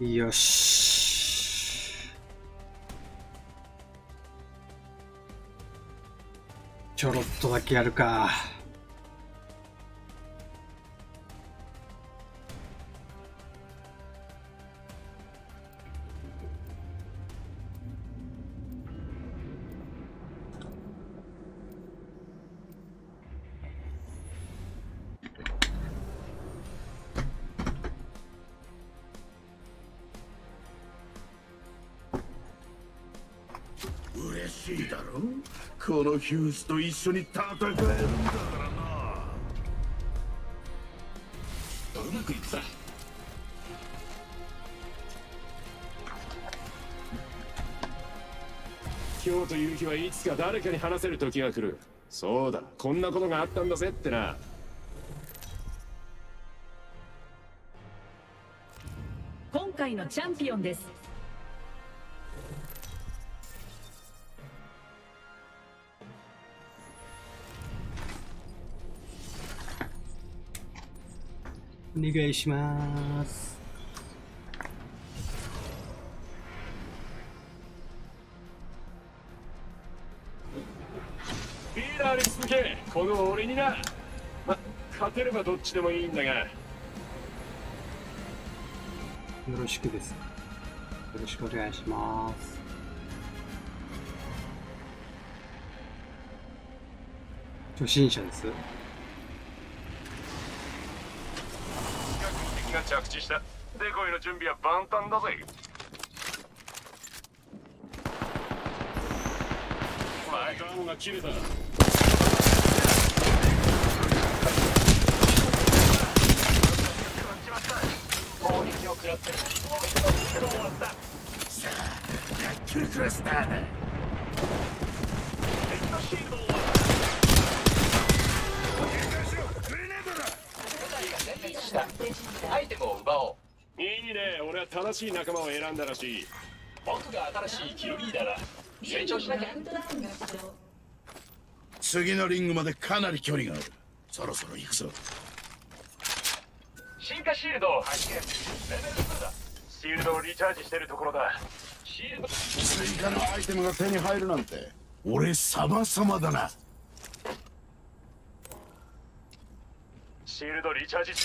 よし。ちょろっとだけやるか。ヒューズと一緒に戦えるんだからなうまくいくさ。今日という日はいつか誰かに話せる時が来る。そうだ。こんなことがあったんだぜってな。今回のチャンピオンです。お願いします。リーダーに続けこの俺になま勝てればどっちでもいいんだがよろしくです。よろしくお願いします。初心者です。敵が着地した。デコイの準備は万端だぜ。前とが切れた。攻撃を食らってる。終わったキルクラスターだ敵のシールドをアイテムを奪おういいね俺は正しい仲間を選んだらしい。僕が新しいキルリーダーだ。成長しなきゃ。次のリングまでかなり距離がある。そろそろ行くぞ。進化シールドを発見レベル2だ。シールドをリチャージしてるところだ。シールド。追加のアイテムが手に入るなんて俺様々だな。シールドリチャージ中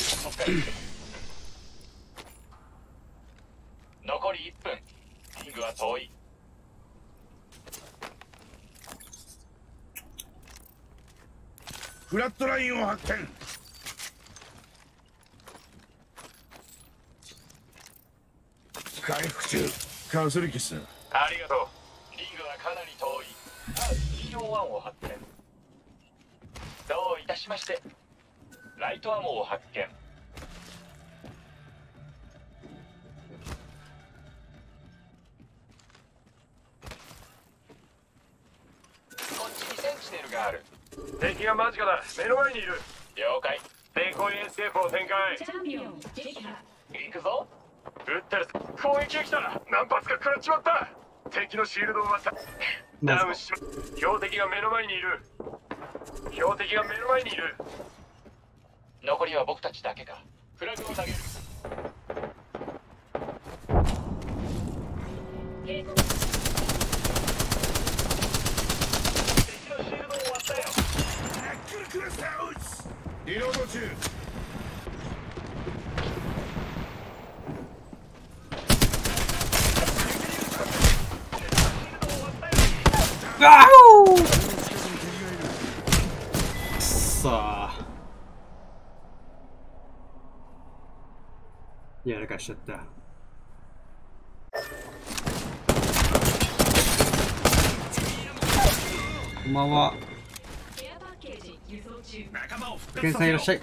残り1分リングは遠いフラットラインを発見。回復中カウスリキス。ありがとう。リングはかなり遠い。あ PO1 を発見。どういたしまして。ライトアモを発見。敵が間近だ目の前にいる了解。デコイエスケープを展開。チャンピオン撃破。行くぞ撃ってる攻撃が来た何発か食らっちまった。敵のシールドを割った。ダウンしま標的が目の前にいる。標的が目の前にいる。残りは僕たちだけか。フラグを投げる警告敵のシールドを割ったよキルクラスター撃つリロード中あおくっそーやらかしちゃった。こんばんは。ケアパッケージ輸送中仲間を復ケンさんいらっしゃい。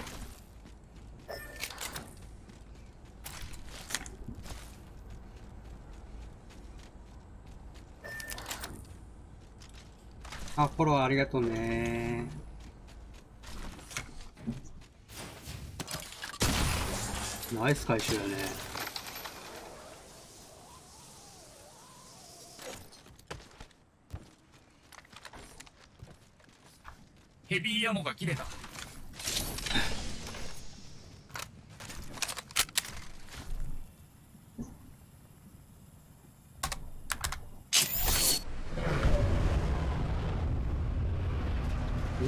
あフォローありがとうね。ナイス回収やね。ヘビーアモが切れた。よ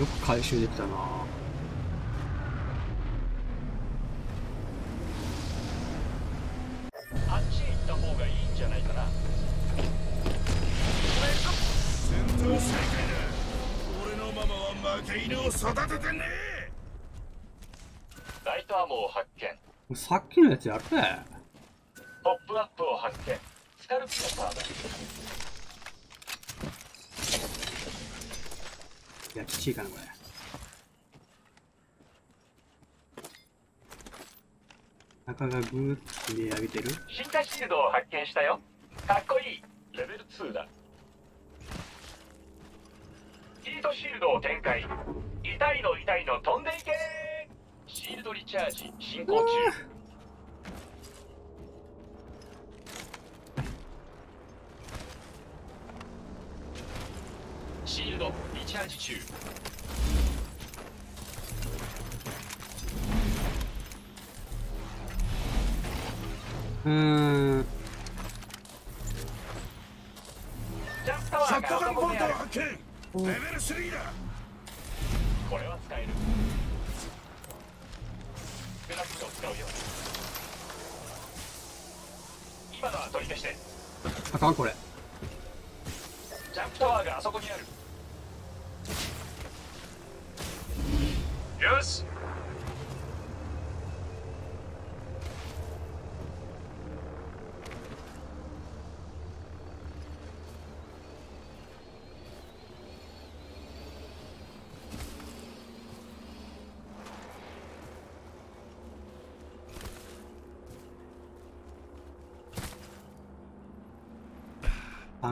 く回収できたな。育ててねライトアモを発見。さっきのやつやるねポップアップを発見。スカルピオパーだ。いやきちいかなこれ。中がグーッて上げてる。進化シールドを発見したよ。かっこいい。レベル2だヒートシールドを展開。痛いの痛いの飛んでいけ。シールドリチャージ進行中。シールドリチャージ中。うーん。ジャンプタワーショットガがンボルト発見レベル3だ。これは使える。スクラッチを使うよ。今のは取り消して。あかんこれ。ジャンプタワーがあそこにある。よし。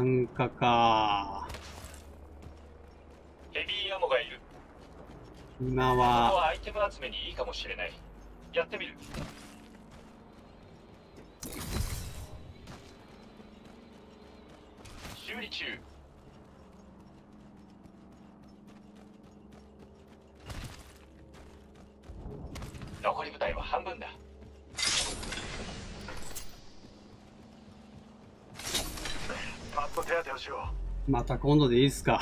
単価かヘビーアモがいる。今ここははアイテム集めにいいかもしれない。やってみる。修理中残り部隊は半分だパッと手当てをしよまた今度でいいっすか。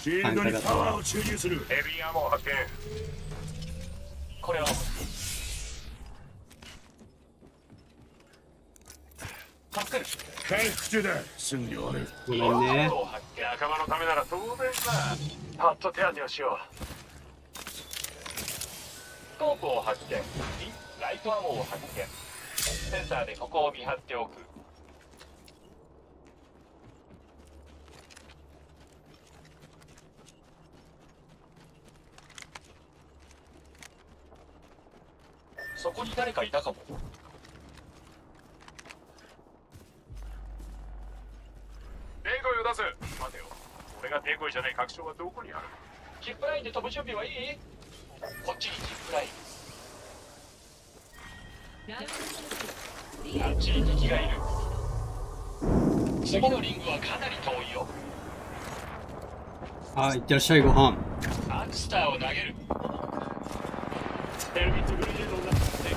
シールドにパワーを注入する。うヘビーアモを発見。これは助かる。回復中だ。すぐに終わる。ごめんね。仲間のためなら当然だ。パッと手当てをしよう。スコープを発見。ライトアモを発見。センサーでここを見張っておくそこに誰かいたかも。デコイを出す待てよ。俺がデコイじゃない確証はどこにある？ジップラインで飛ぶ準備はいい？こっちにジップライン。あっちに敵がいる。次のリングはかなり遠いよ。あいってらっしゃいご飯。アクスターを投げる。ヘルミッツグレネードを出して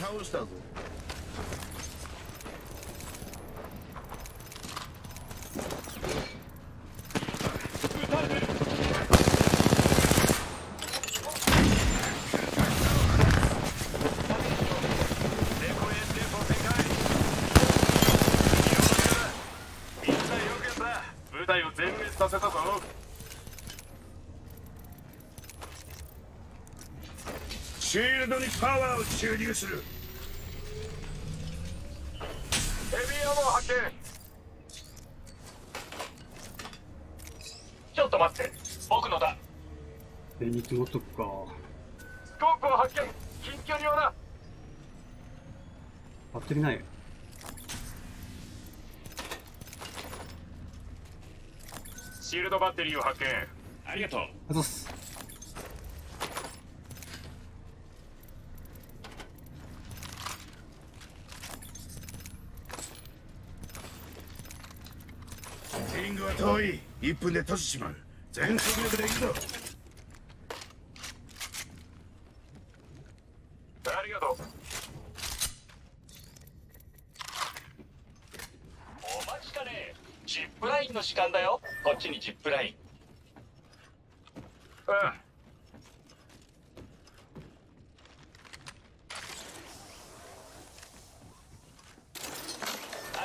倒したぞみんなよくやった部隊を全滅させたぞシールドにパワーを注入する。ヘビーアモを発見。ちょっと待って。僕のだくかスコープを発見近距離用だバッテリーないシールドバッテリーを発見ありがとうあざっすリングは遠い1分で閉じちまう全速力で行くぞありがとうお待ちかねジップラインの時間だよこっちにジップラインうんあ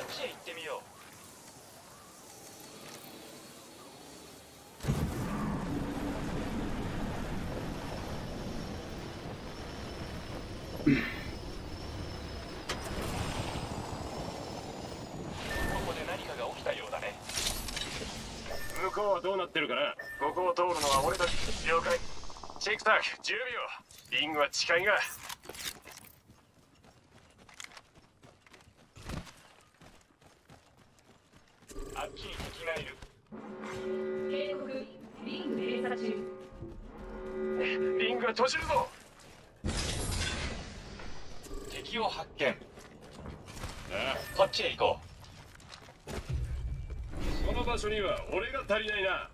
っちへ行ってみようここで何かが起きたようだね向こうはどうなってるかな？ここを通るのは俺たち了解。チェックタック10秒。リングは近いが。あっちに敵がいる。警告。リング閉鎖中。リングが閉じるぞ。敵を発見。ああ。こっちへ行こう。その場所には俺が足りないな。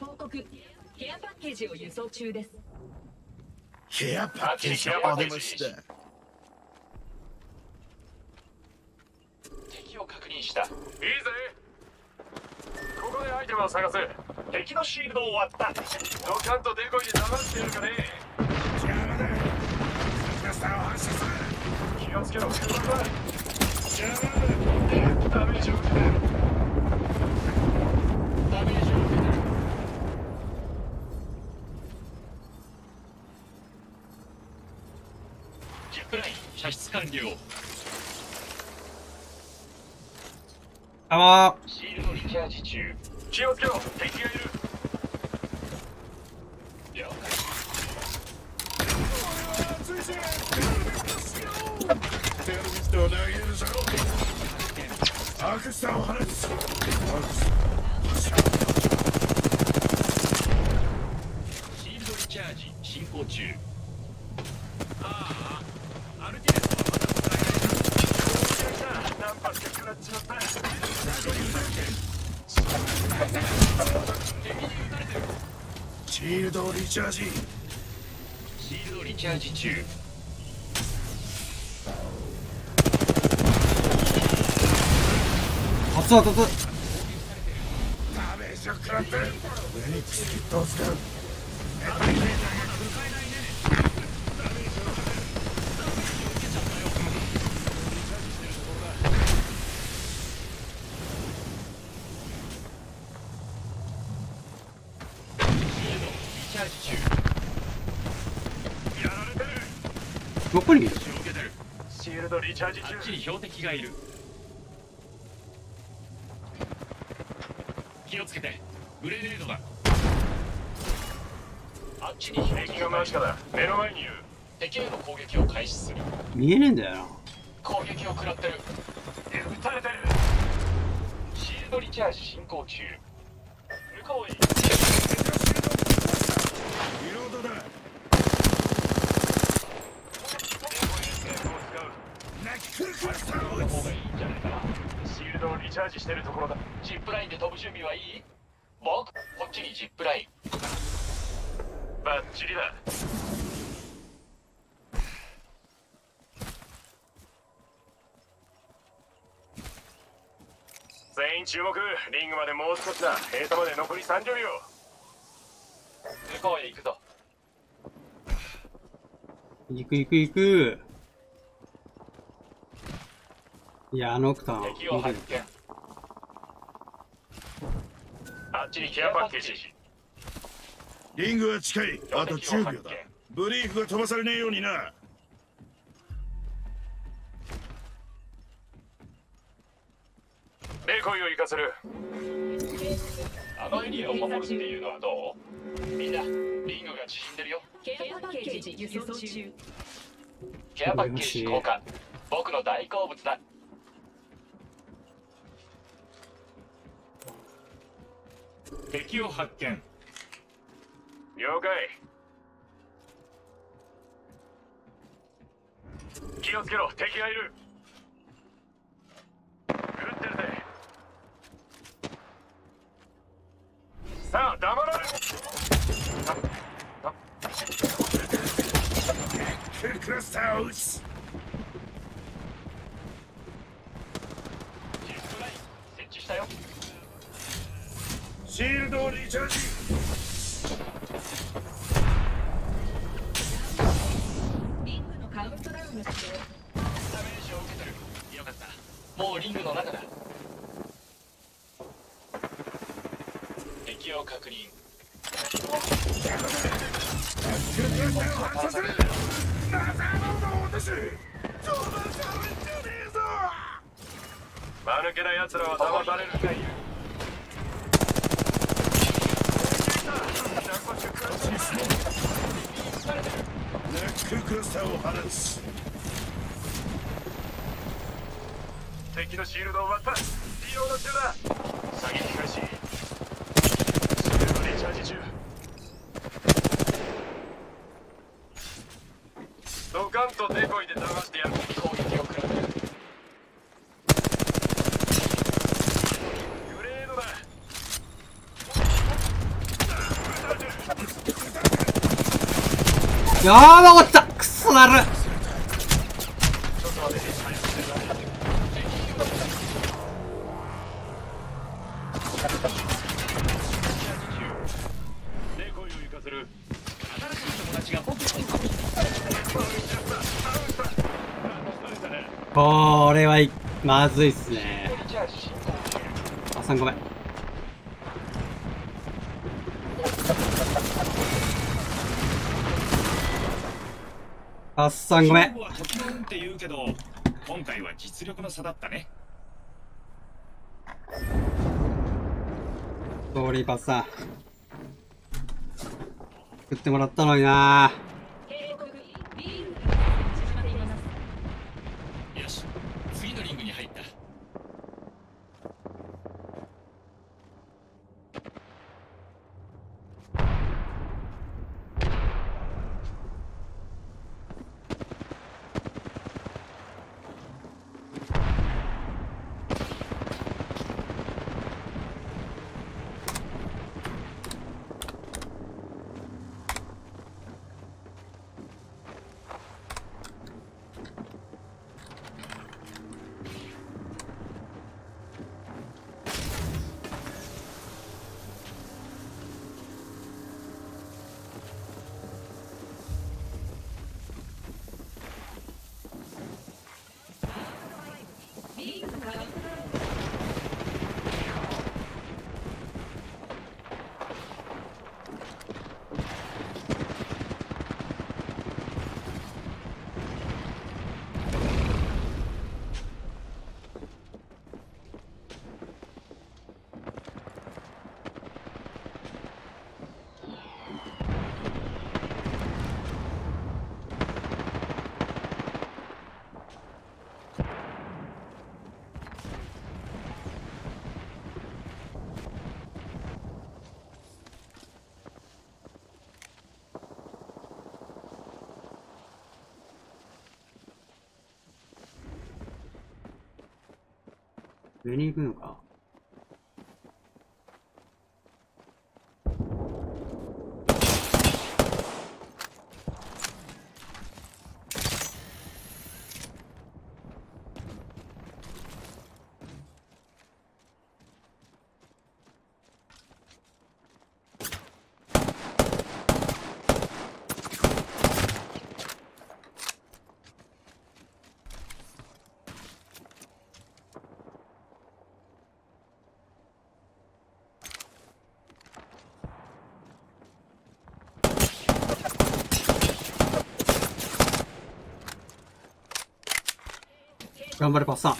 報告。ケアパッケージを輸送中です。ケアパッケージ？ああ出ました敵を確認した。いいぜ。ここでアイテムを探す。敵のシールドを割った。ドカンとデコイで黙っているかね気をつけろ車だ邪魔だダメージを受けてるダメージを受けてるジップライン射出完了。あわ。シールドリチャージ中。気をつけろ敵がいる。了解テロリストを投げるぞアクスターを放つアクスシールドリチャージ。進行中ああアルティメットはまだ使えない何発か食らっちまったーシールドをリチャージールドリチャージ中。熱々熱々ダメージを食らってる。フェニックスキットを使うリチャージ中やられてる。どこにシールドリチャージ中。あっちに標的がいる見えねえんだよな攻撃を食らってる撃たれてるシールドリチャージ進行中向こうへリロードだナックルクラスターを撃つ方がいいんじゃないかなシールドをリチャージしてるところだジップラインで飛ぶ準備はいい僕こっちにジップラインバッチリだ全員注目リングまでもう少しだ。ヘイトまで残り30秒。向こうへ行くぞ。行く行く行く。いやあの奥さん敵を発見。あっちにケアパッケージ。リングは近い。あと10秒だ。ブリーフが飛ばされねえようになデコイを行かせる。あのエリアを守るっていうのはどう？みんなリングが縮んでるよ。ケアパッケージ輸送中。ケアパッケージ交換。僕の大好物だ。敵を発見。了解。気をつけろ敵がいるさあ黙られクラスル。ドをウン受けてるよかったもうリングの中だを確認。させるナザーの私冗談じゃねえぞ間抜けな奴らは騙されるかいネッククラスターを放つ敵のシールドを割ったリロード中だ。射撃開始チャージ中。ドカンとデコイで流してやる。攻撃を食らうグレードだやーばまずいっすね。あさんごめん。あっさんごめん。は時の運って言うけど今回は実力の差だったね。ソーリーパスさん作ってもらったのにな上に行頑張れパスタ。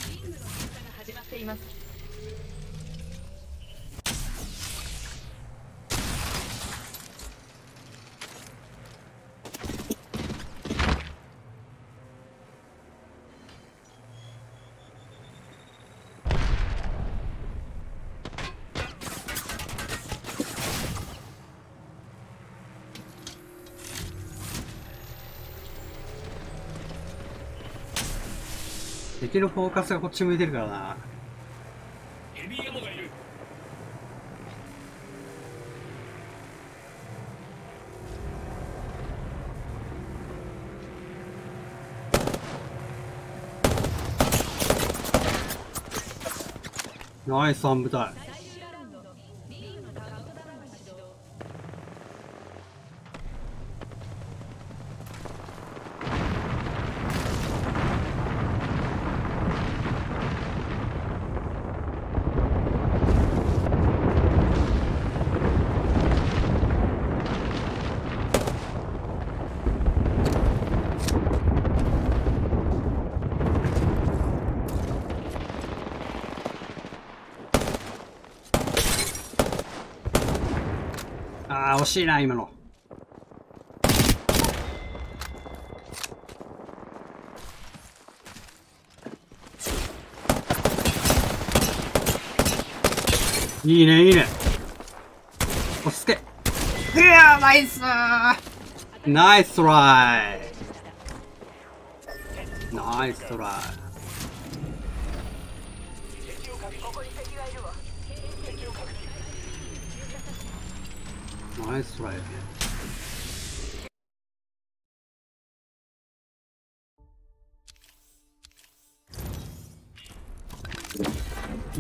敵のフォーカスがこっち向いてるからな。ヘビーがいる。ナイス3部隊。惜しいな今の。いいねいいね。落ち着け。いやーナイスー。ナイストライ。ナイストライ。ナイストライ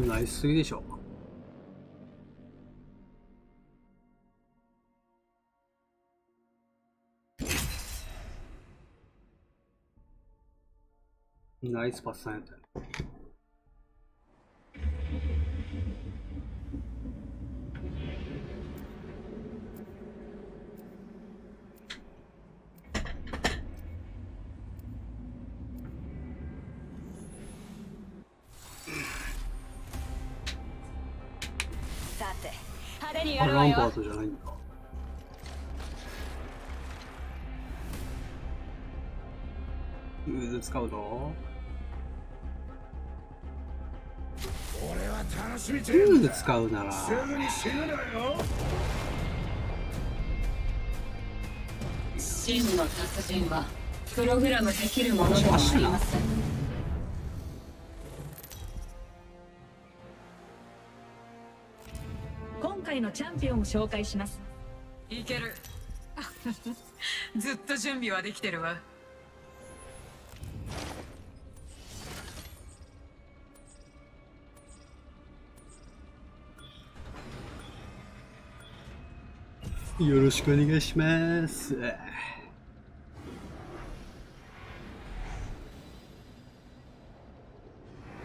ナイスすぎでしょ。ナイスパスさんやった使うぞ。俺は楽しみてうえんだ。ー使うならすぐに死ぬなよ。真の達人はプログラムできるものではありません。今回のチャンピオンを紹介します。いける。ずっと準備はできてるわよろしくお願いします。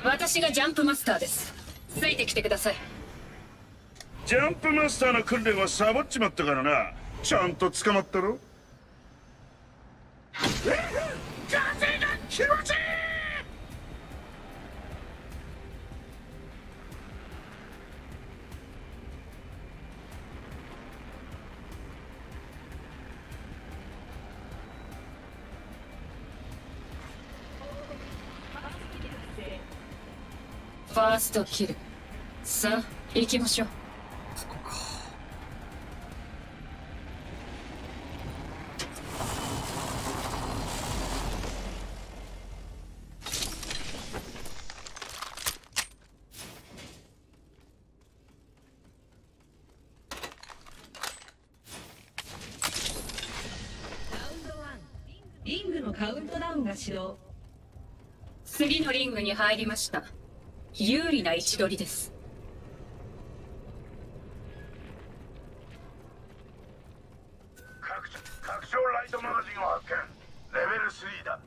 私がジャンプマスターです。ついてきてください。ジャンプマスターの訓練はサボっちまったからな。ちゃんと捕まったろ。風が気持ちいいストキルさあ行きましょう。そこか。ラウンド1リングのカウントダウンが始動。次のリングに入りました有利な位置取りです拡張拡張ライトマガジンを発見レベル3だ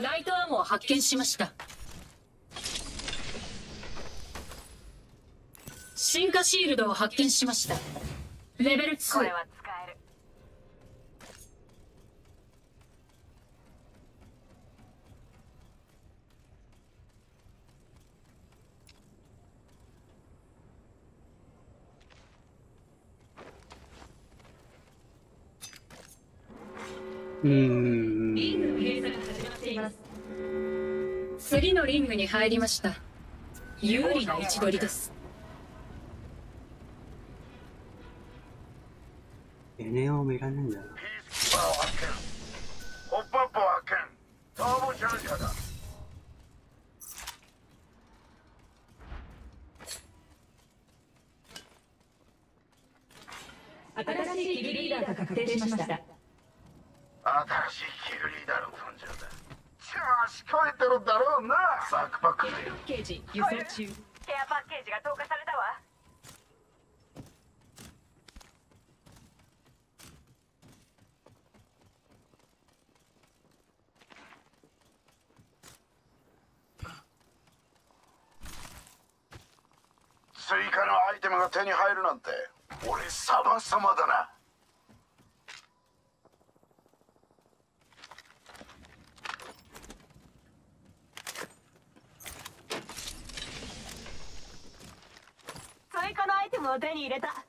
ライトアームを発見しました。進化シールドを発見しました。レベル2入りました。有利な位置取りですエネオもいらねえんだよな。ピースキーパーを発見ホップアップを発見ターボチャージャーだ新しいキルリーダーが確定しました新しいキルリーダーの誕生だ調子こえてるだろうなバックパックケアパッケージ輸送中ケアパッケージが投下されたわ追加のアイテムが手に入るなんて俺様々だな。追加のアイテムを手に入れた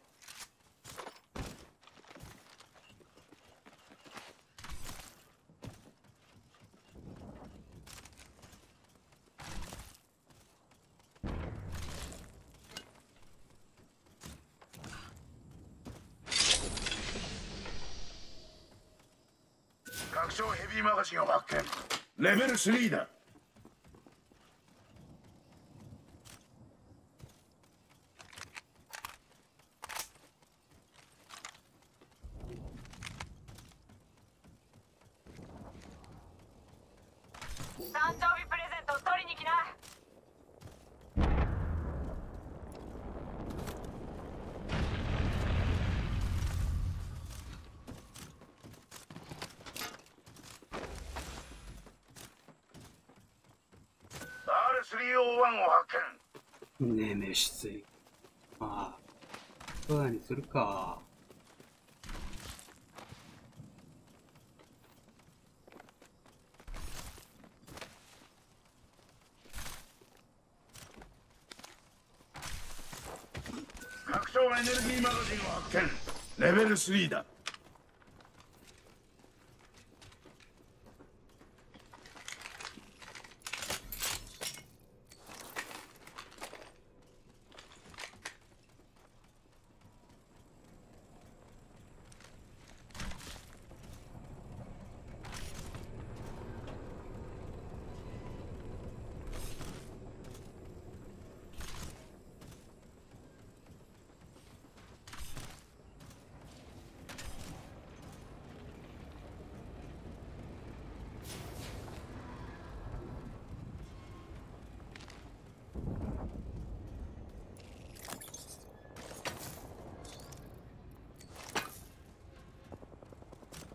拡張ヘビーマガジンを発見。レベル3だ誕生日プレゼントを取りに来な301を発見ネメシス。まあ、そうにするか。拡張エネルギーマガジンを発見レベル3だ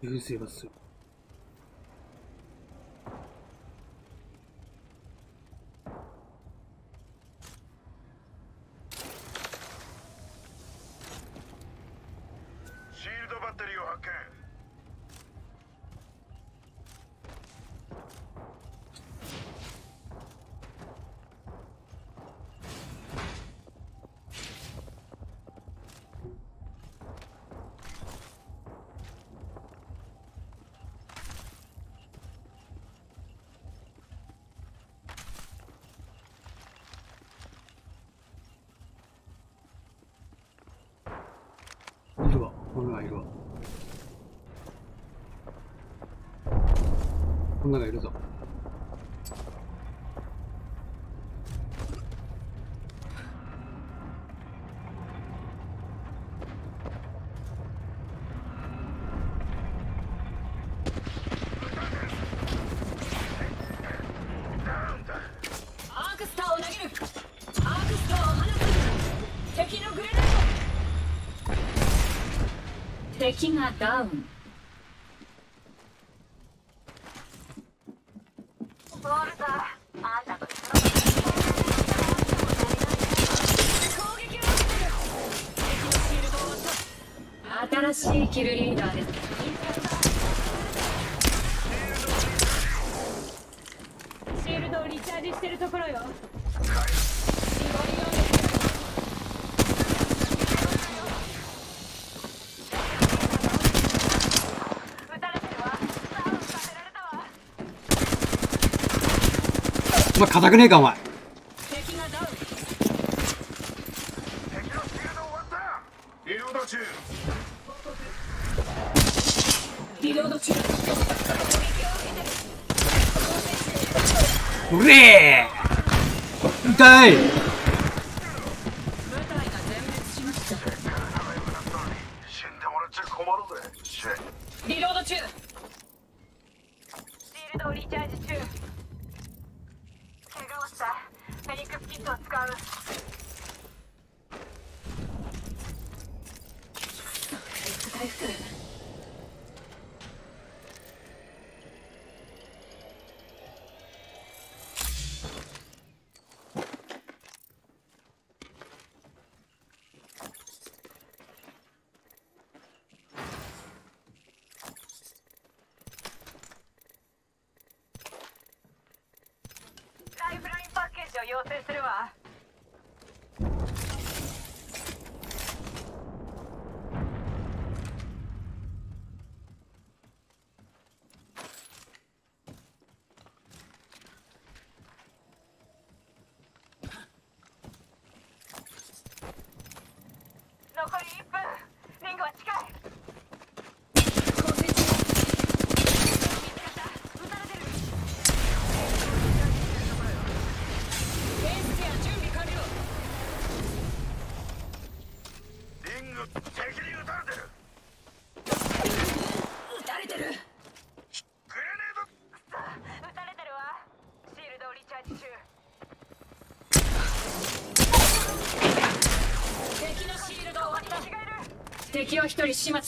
Receba-se 女がいるぞ。敵がダウン。らしいキルリーダーです。シールドをリチャージしてるところよ。お前、硬くねえか、お前。始末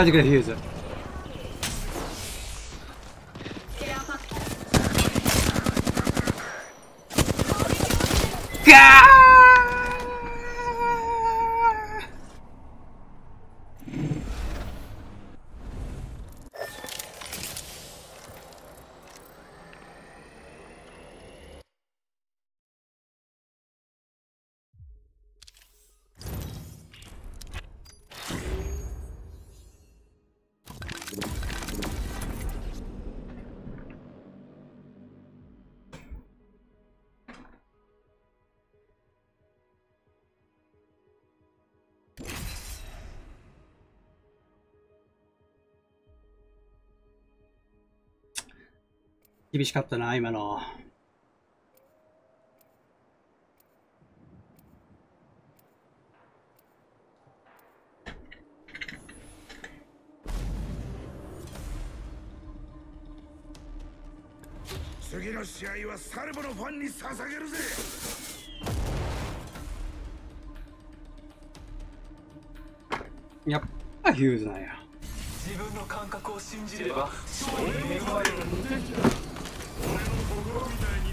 Kaç grafiği özel? 厳しかったな、今の。次の試合はサルボのファンに捧げるぜ。やっぱヒューズなんや。自分の感覚を信じれば勝利に恵まれる。俺の心みたいに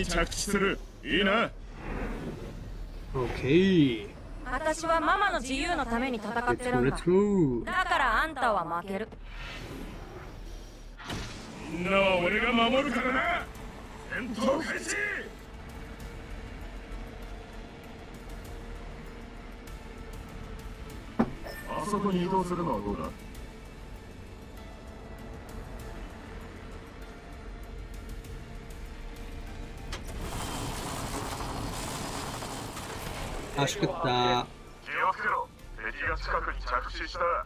に着地する。いいな。OK 私はママの自由のために戦ってるんだ。だからあんたは負ける。みんなは俺が守るからな。戦闘開始。あそこに移動するのはどうだ？足食った。気をつけろ。敵が近くに着地した。ら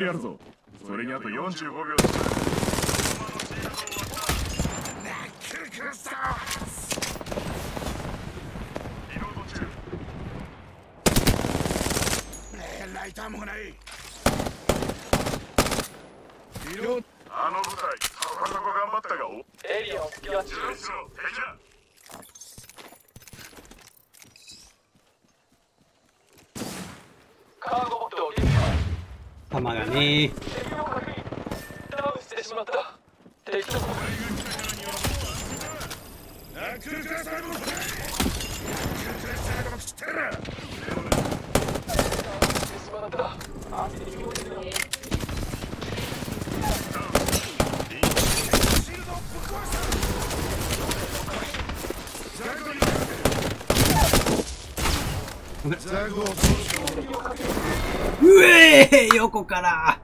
Warriors. うえー横から。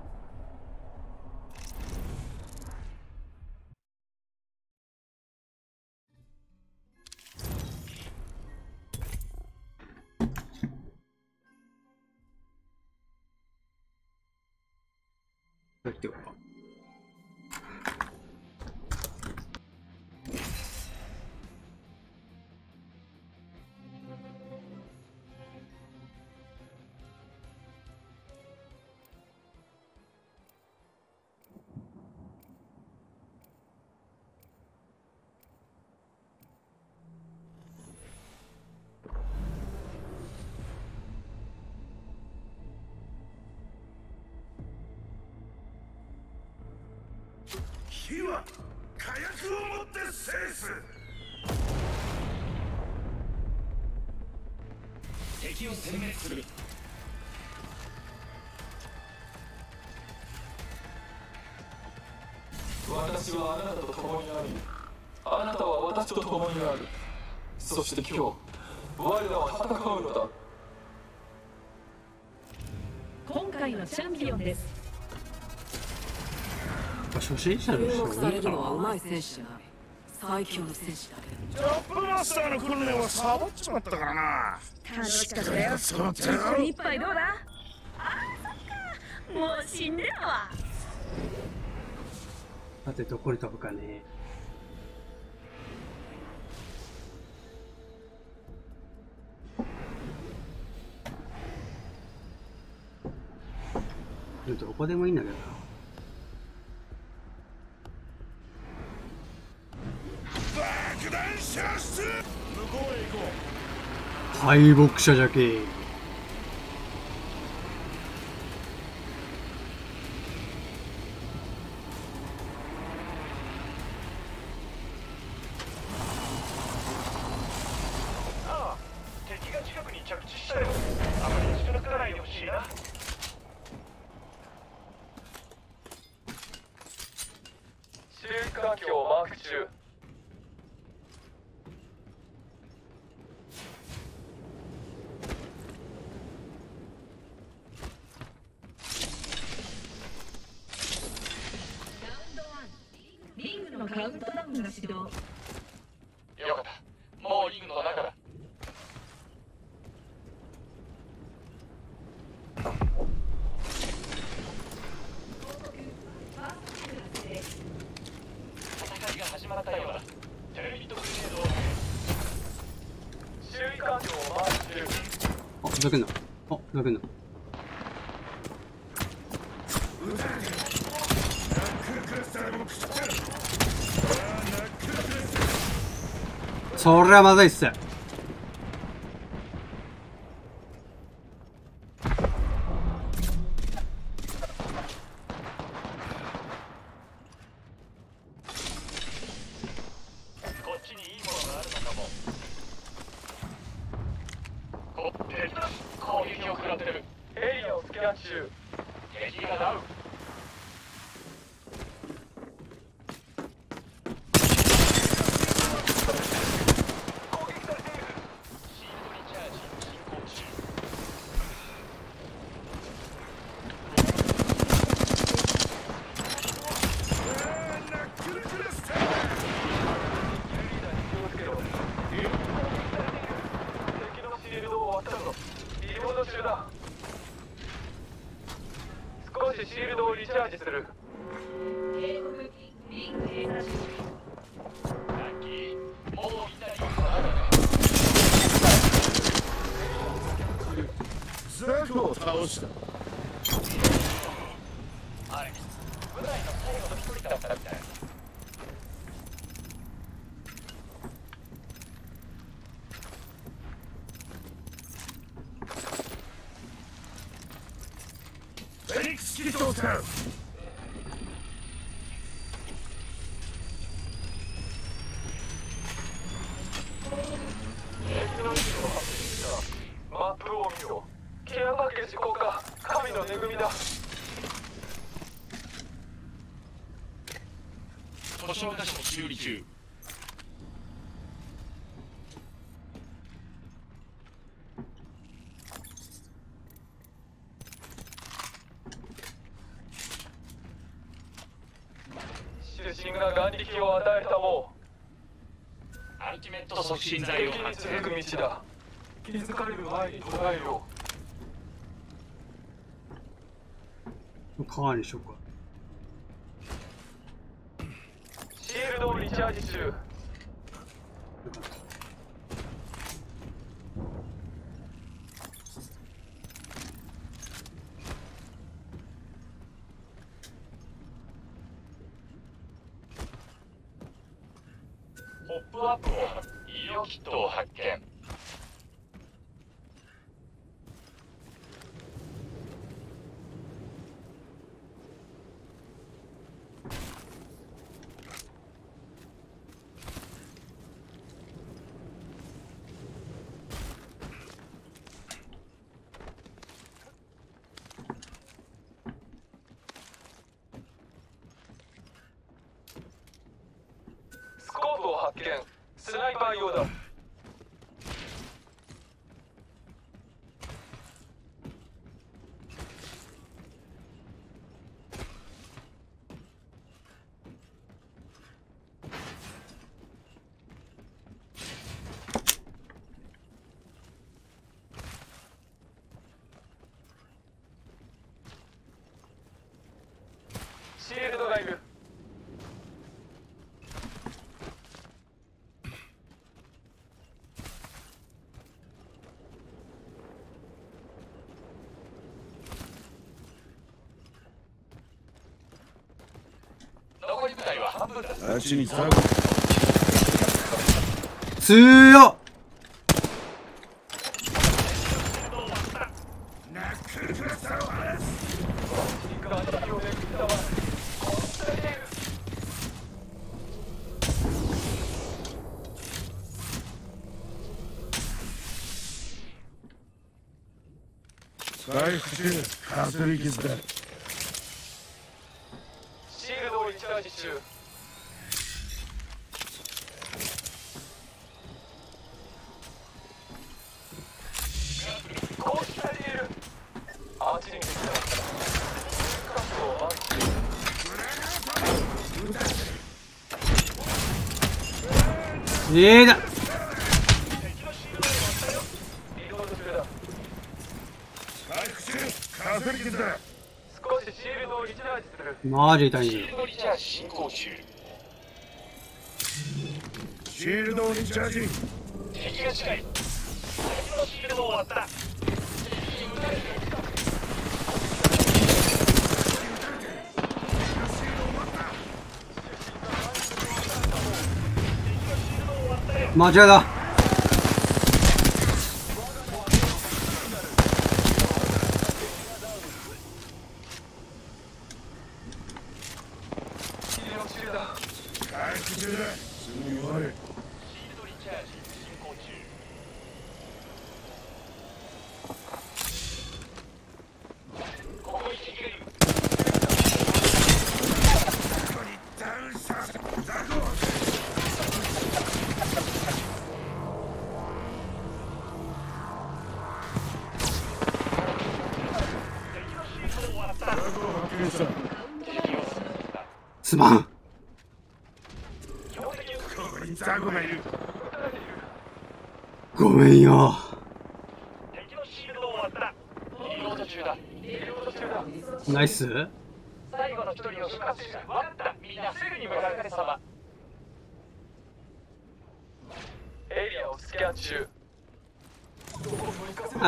私はあなたと共にありあなたは私と共にある。そして今日我らは戦うのだ。今回のチャンピオンです。初心者の人がいるのはうまい選手じ最強の選手だけジャップマスターの訓練はサボっちまったからな。楽しかったよ。その一杯どうだ？ああそっか。もう死んでるわ。さてどこに飛ぶかね。どこでもいいんだけどな。敗北者じゃけれはまずいっす。消火車も修理中。主審が眼力を与えたもアルティメット促進剤を発明く道だ気づかれる前に捉えよう。りしょうか。Ready to. あっちに強っ回復中、活。えーマジ痛いねシールドリチャージ。敵が近い敵のシールド終わった马杰的。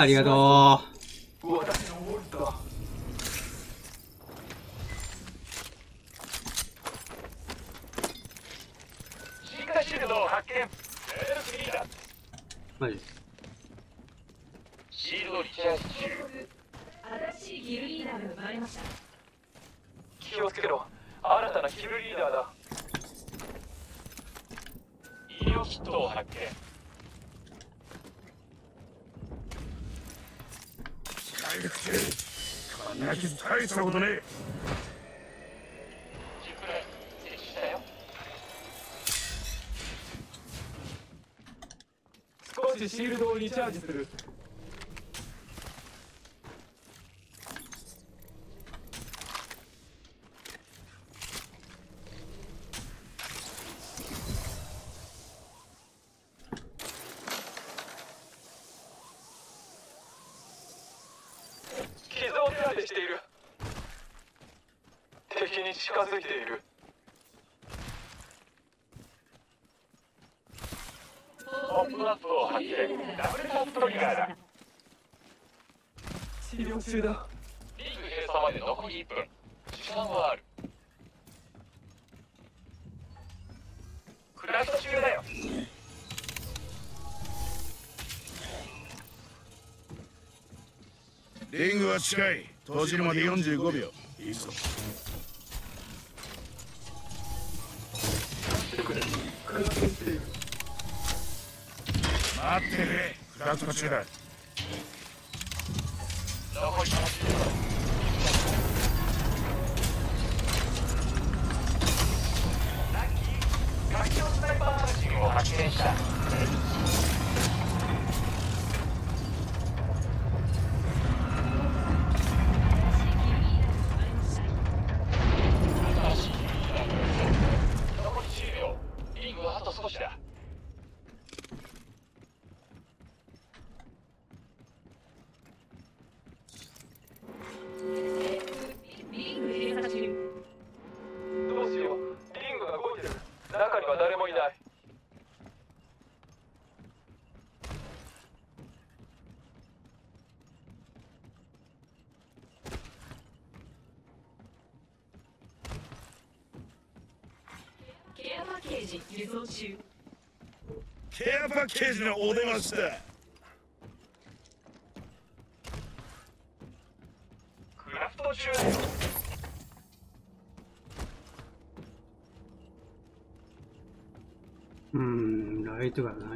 ありがとう。づいている。ップップを発見。ダブルタップトリガーだ。治療中だ。リグ閉鎖まで残り1分。時間はある。クラ中だよ。リングは近い。閉じるまで45秒。いいぞ。待ってくれ。下中だケアパッケージのお出ましクラフト中うんライトがな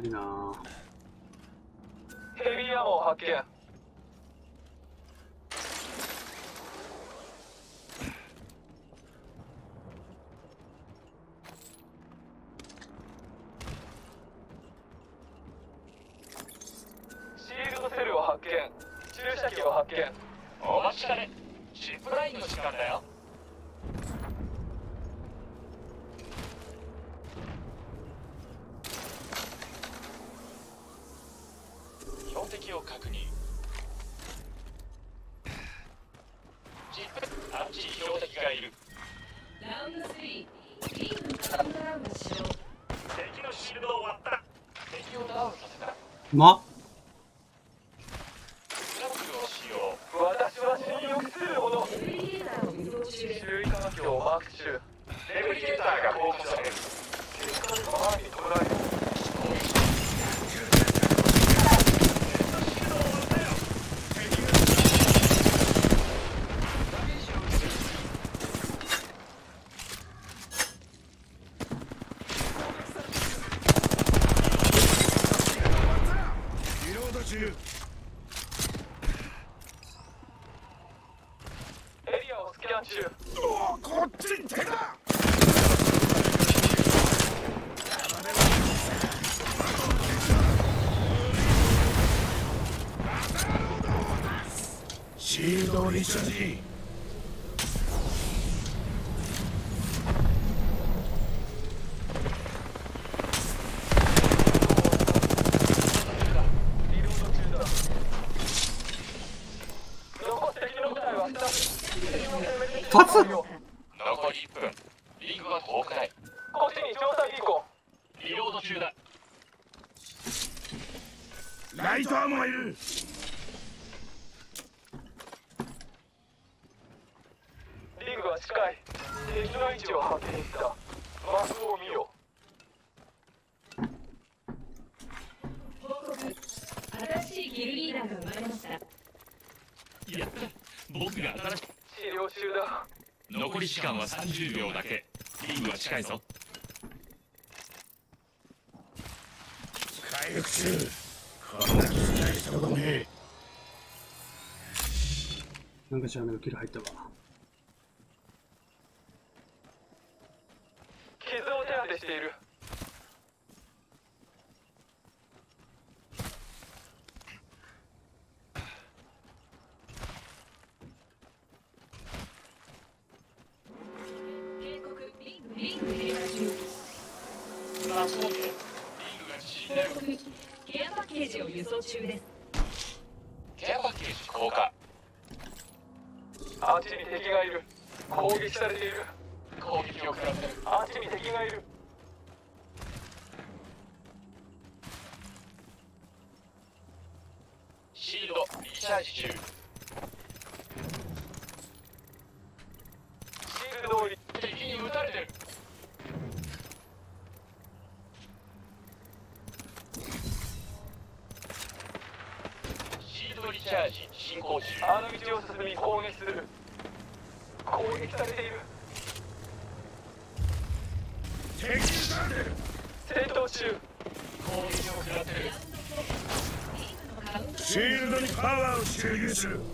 not 時間は30秒だけ。リングは近いぞ。回復中。こんなしたことね。なんか知らない入ったわ。ケアパッケージを輸送中ですに。敵がいる攻撃されている攻撃を食らってるアーチに。敵がいる事。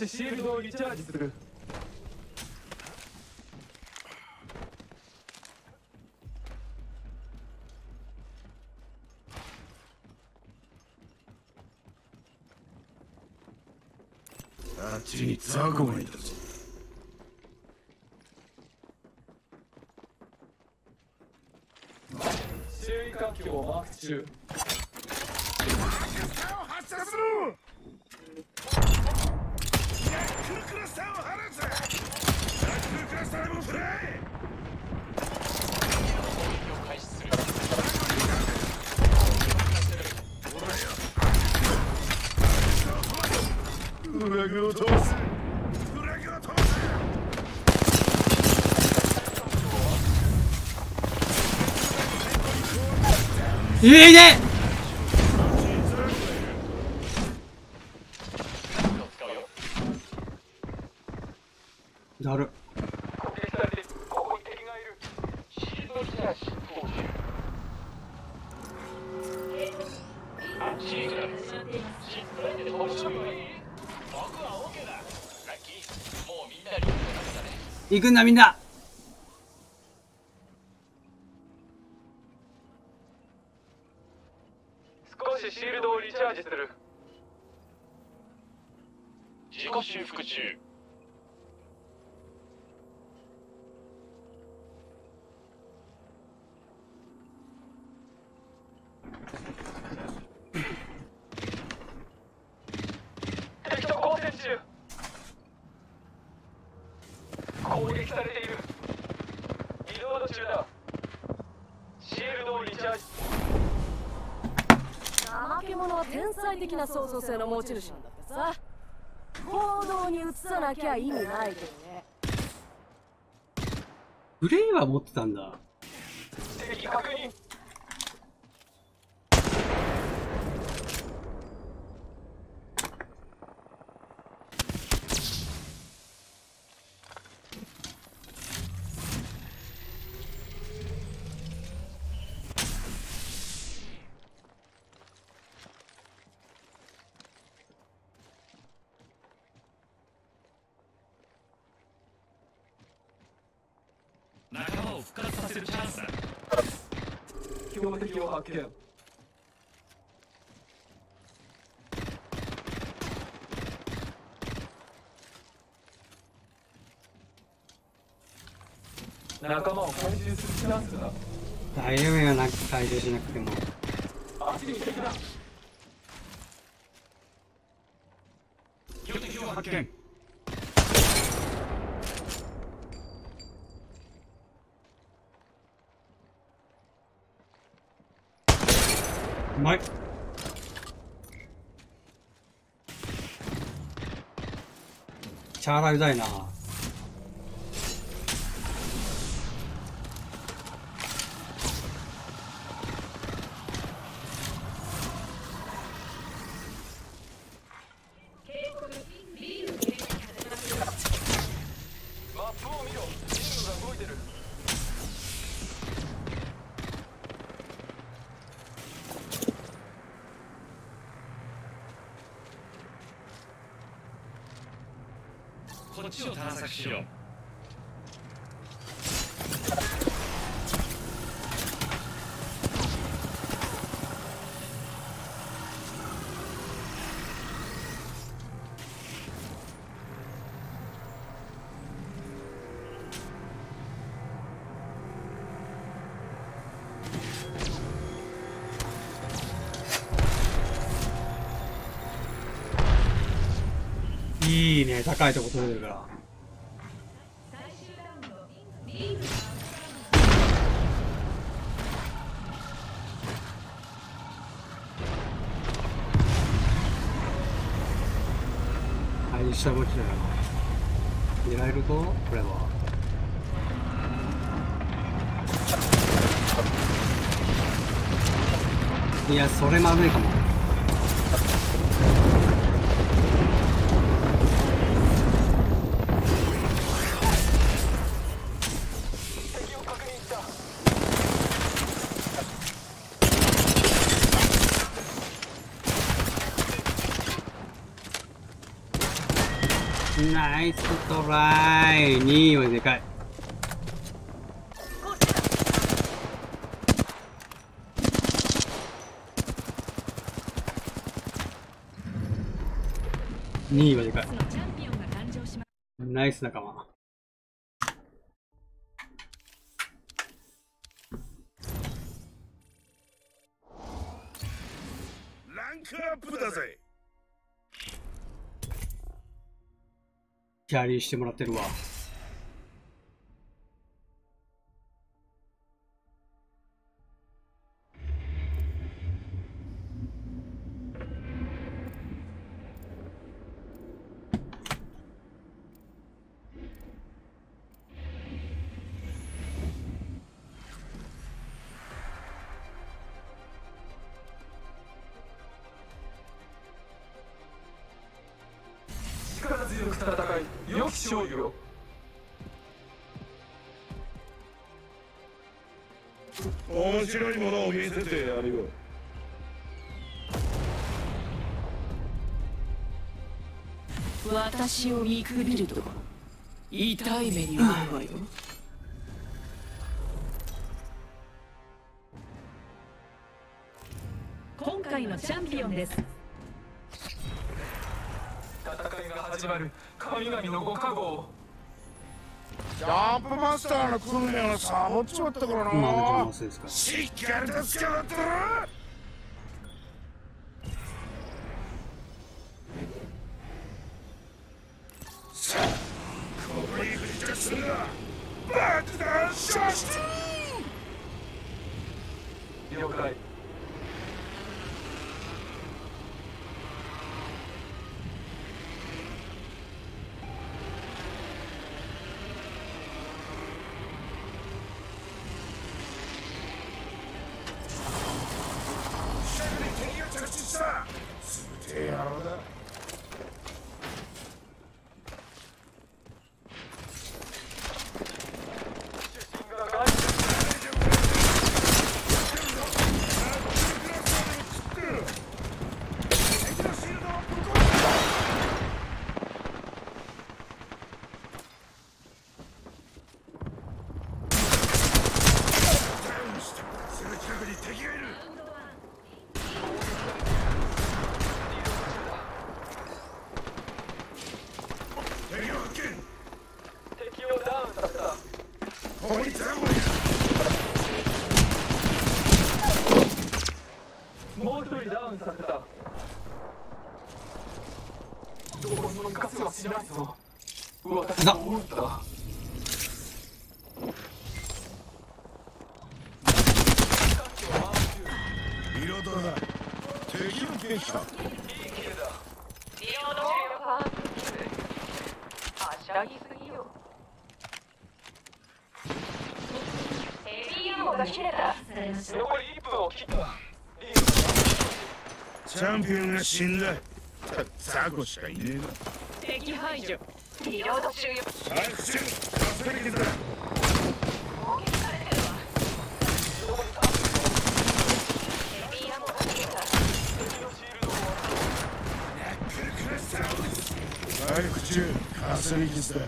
Burası şehir doğru geçer acıtırı. Atizagoydu. くんみんな。的な創造性の持ち主なんだってさ。行動に移さなきゃ意味ないけどね。プレイは持ってたんだ。チャンス。だ標的を発見。仲間を回収するチャンスだ。大丈夫よ、なんか解除しなくても。あっちに敵だ標的を発見うまい。チャーラうざいな。ね、高いとこ取れるから。はい、下向きだよ。狙えると？これは。いや、それまずいかも。トライ !2 位はでかい。2位はでかい。ナイス仲間。キャリしてもらってるわ。面白いものを見せてやるよ。私を見くびると痛い目に遭うわよ。今回のチャンピオンです。戦いが始まる。神々のご加護をジャンプマスターの訓練をサボっちまったからなそうですか。しっかりとつかまってろさあここに不時着するな爆弾射出了解発見敵をダウンさせたこいつはもう一人ダウンさせたどこにも行かせはしないぞ私は思ったリロードだ敵を撃破いいキルだリロード中よはしゃぎすぎよヘビーアンモが切れたされました残り1分を切ったチャンピオンが死んだ。たザコしかいねえな敵排除。リロード中よ最終稼ぎだ。攻撃されてる。わヘビーアンモが切れた回復中稼ぎ傷だ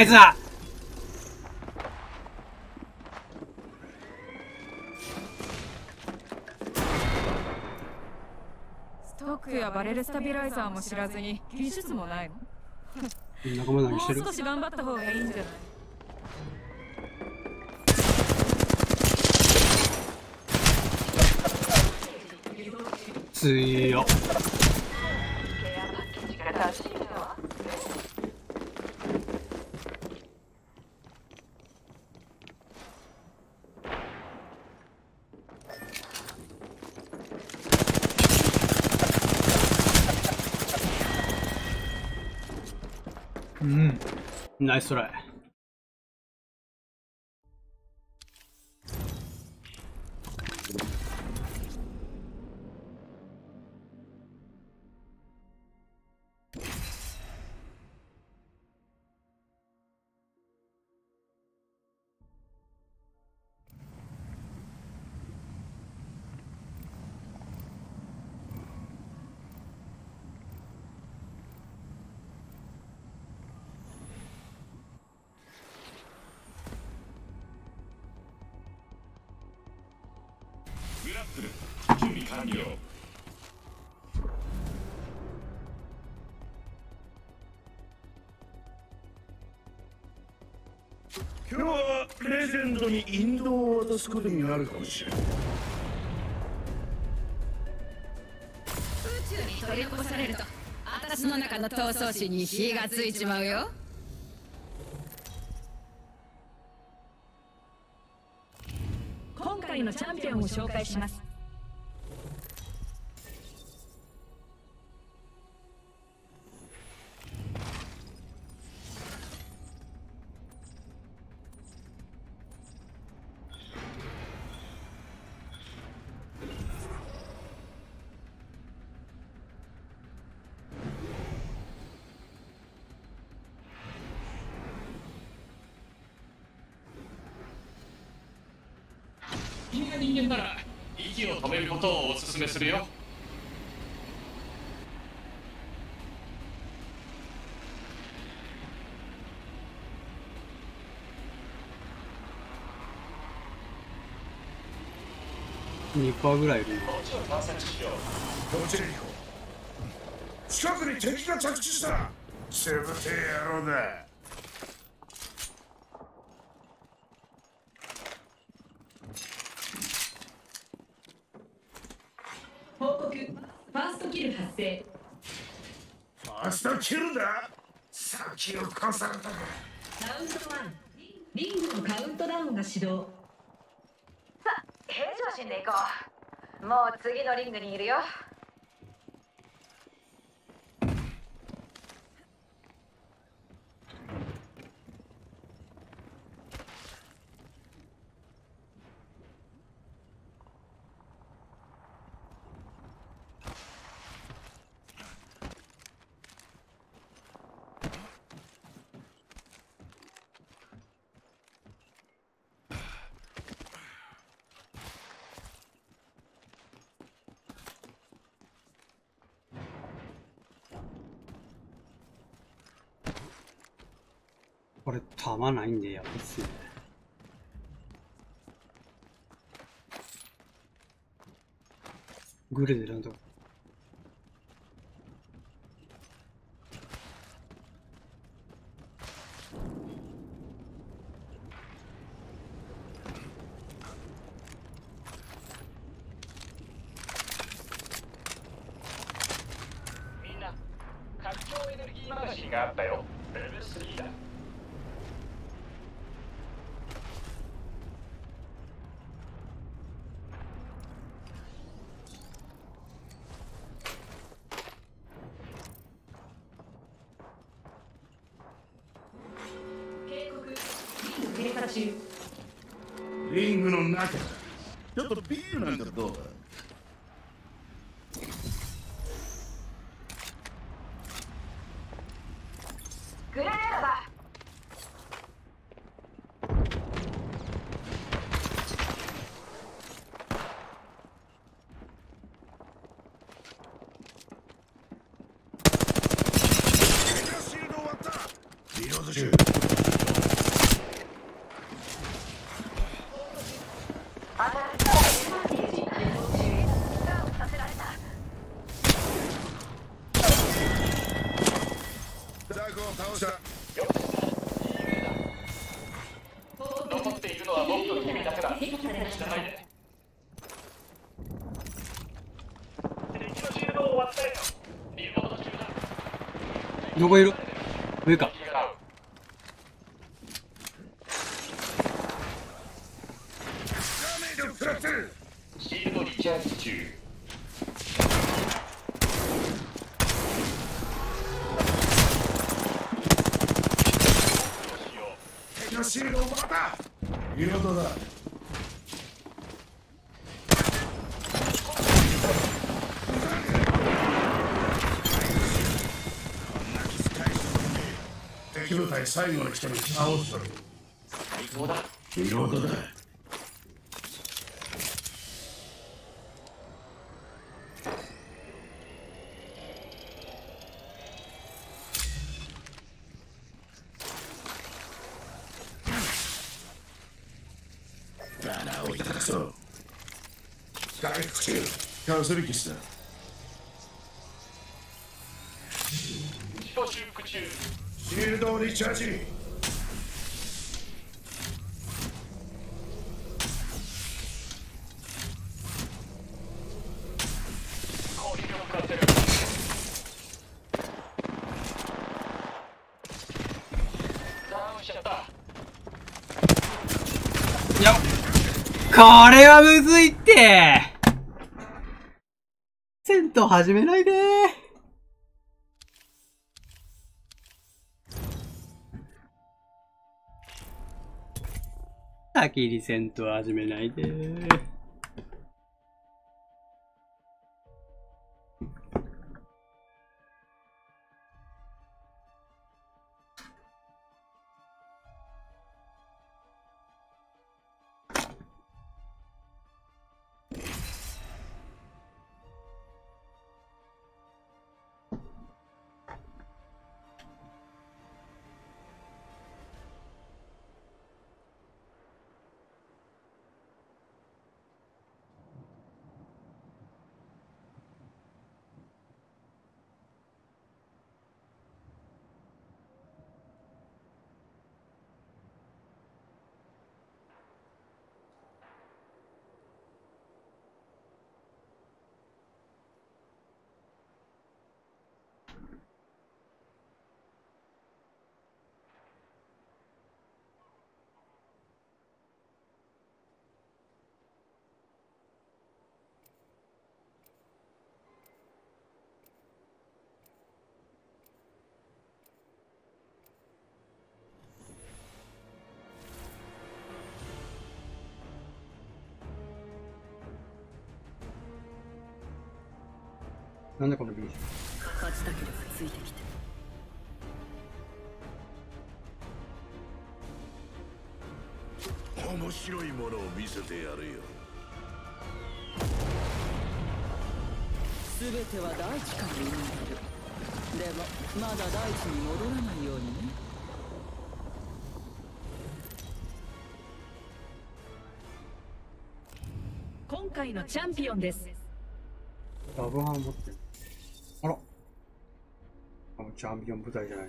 ミリだこいつは。ストックやバレルスタビライザーも知らずに技術もないの？仲間もう何してる？少し頑張った方がいいんじゃない？強っナイゼンドに引導を渡すことになるかもしれない宇宙に取り残されると私の中の闘争心に火がついちまうよ。今回のチャンピオンを紹介します。するよ。2%ぐらいいる近くに敵が着地した。しぶてえ野郎だ報告ファーストキル発生ファーストキルだンされたかカウンド1リングのカウントダウンが始動。さあ平常心でいこう。もう次のリングにいるよ。まないんでやばいっすねグレでなんとかみんな拡張エネルギーマガジンがあったよレベル3だ警告リング経過中リングの中。ちょっとビールなんかどう？だグレネードだシールド終わったリロード中新しいエマーティージ配送中ダウンさせられたザクを倒した残っているのは僕と君だけだ撃破されましたじゃないで敵のシールドを終わったよリロード中だどこいる上か違うダメージを食らってるシールドリチャージ中敵のシールドを奪ったリロードだ敵部隊最後の人に倒すとる最高だリロードだ罠をいただくぞ回復中カウンセリングしチャーこれはむずいって。戦闘始めないで先に戦闘始めないでなんだこのビーズ勝ちたけれついてきて。面白いものを見せてやるよ。全ては大地から生まれる。でもまだ大地に戻らないようにね。今回のチャンピオンです。ラブハン持ってチャンピオン舞台じゃない。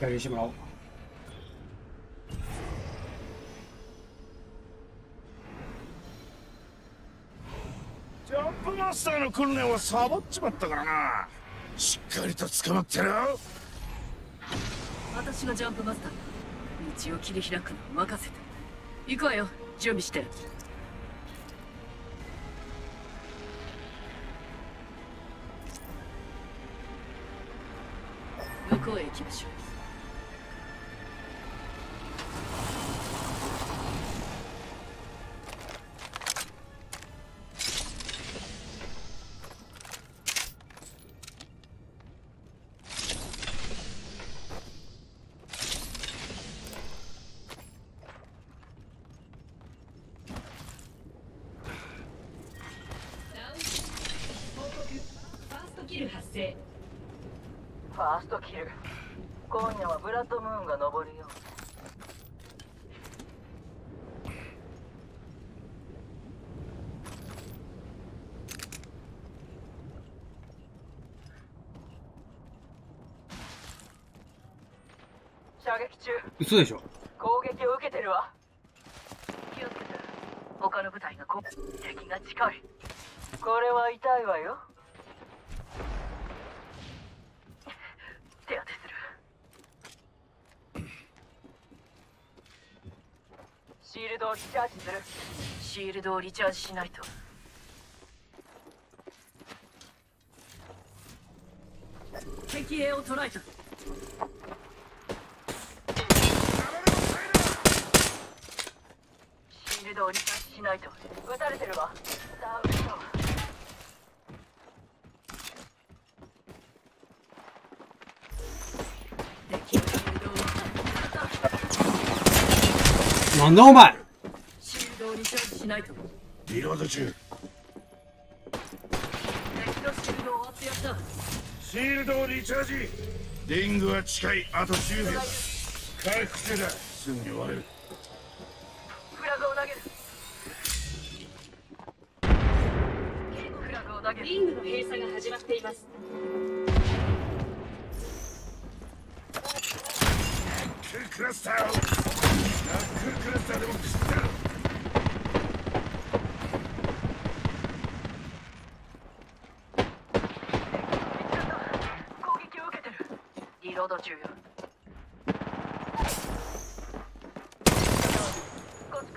やりしてもらおう。ジャンプマスターの訓練はサボっちまったからな。しっかりと捕まってろ。私がジャンプマスター。道を切り開くの任せて。行くわよ。準備してきましょう報告ファーストキル発生ファーストキル今夜はブラッドムーンが昇るよ射撃中嘘でしょ。攻撃を受けてるわ。気をつけて他の部隊がこ敵が近い。これは痛いわよ。手当てする。シールドをリチャージする。シールドをリチャージしないと。敵兵を捕らえたシールドをリチャージしないと撃たれてるわ。ダウンだだお前。シールドをリチャージしないとリロード中敵のシールドを割ってやったシールドをリチャージ。リングは近い。あと10秒。回復中だすぐに終わる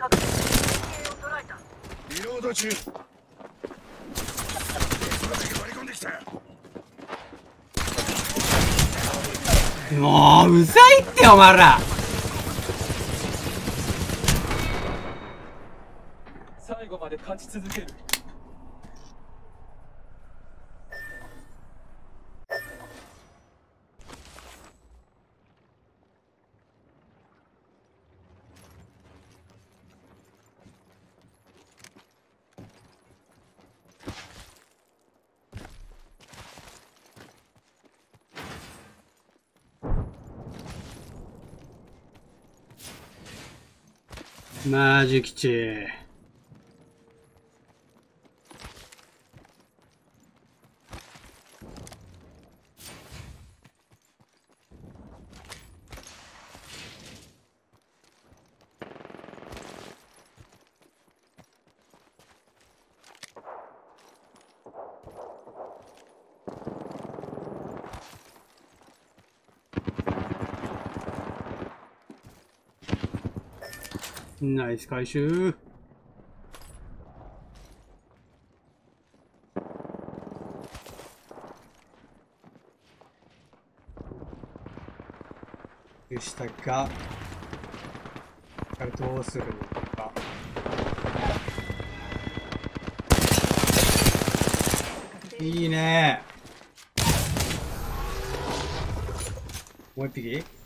確認敵兵を捉えたリロード中。別の敵が割り込んできたもううざいってお前ら。最後まで勝ち続けるマジ吉ナイス回収でしたがこれどうするのか。いいね。もう一匹？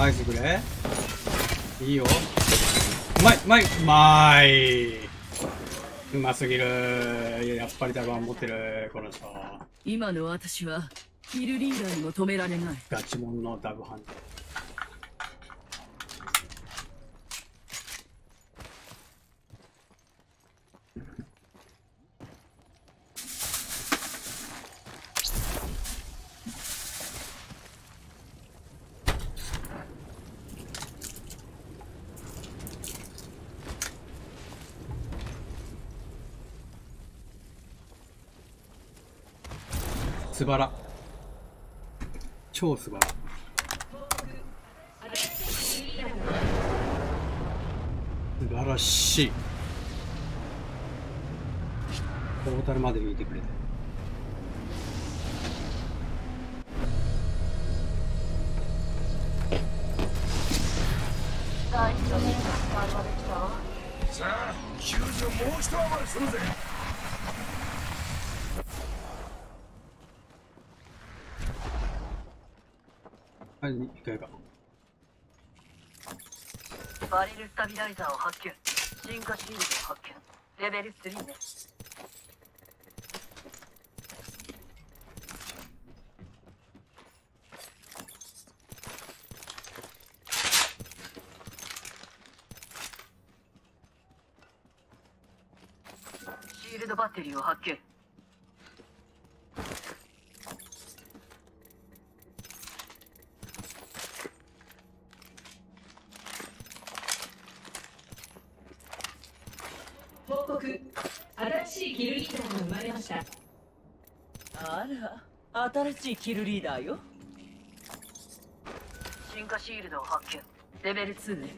ナイスグレー。いいよ。うまいうまい。うまい。うますぎる。やっぱり多分持ってるこの人。今の私はキルリーダーにも止められない。ガチモンのダブハント。素晴ら。超素晴ら。素晴らしい。ポータルまで見てくれた。第一の任務完了できたわさあ救助もう一回りするぜはい、一回か。バリルスタビライザーを発見。進化シールドを発見。レベル3ね。シールドバッテリーを発見報告新しいキルリーダーが生まれましたあらしいキルリーダーよ。進化シールドを発見。レベル2ね。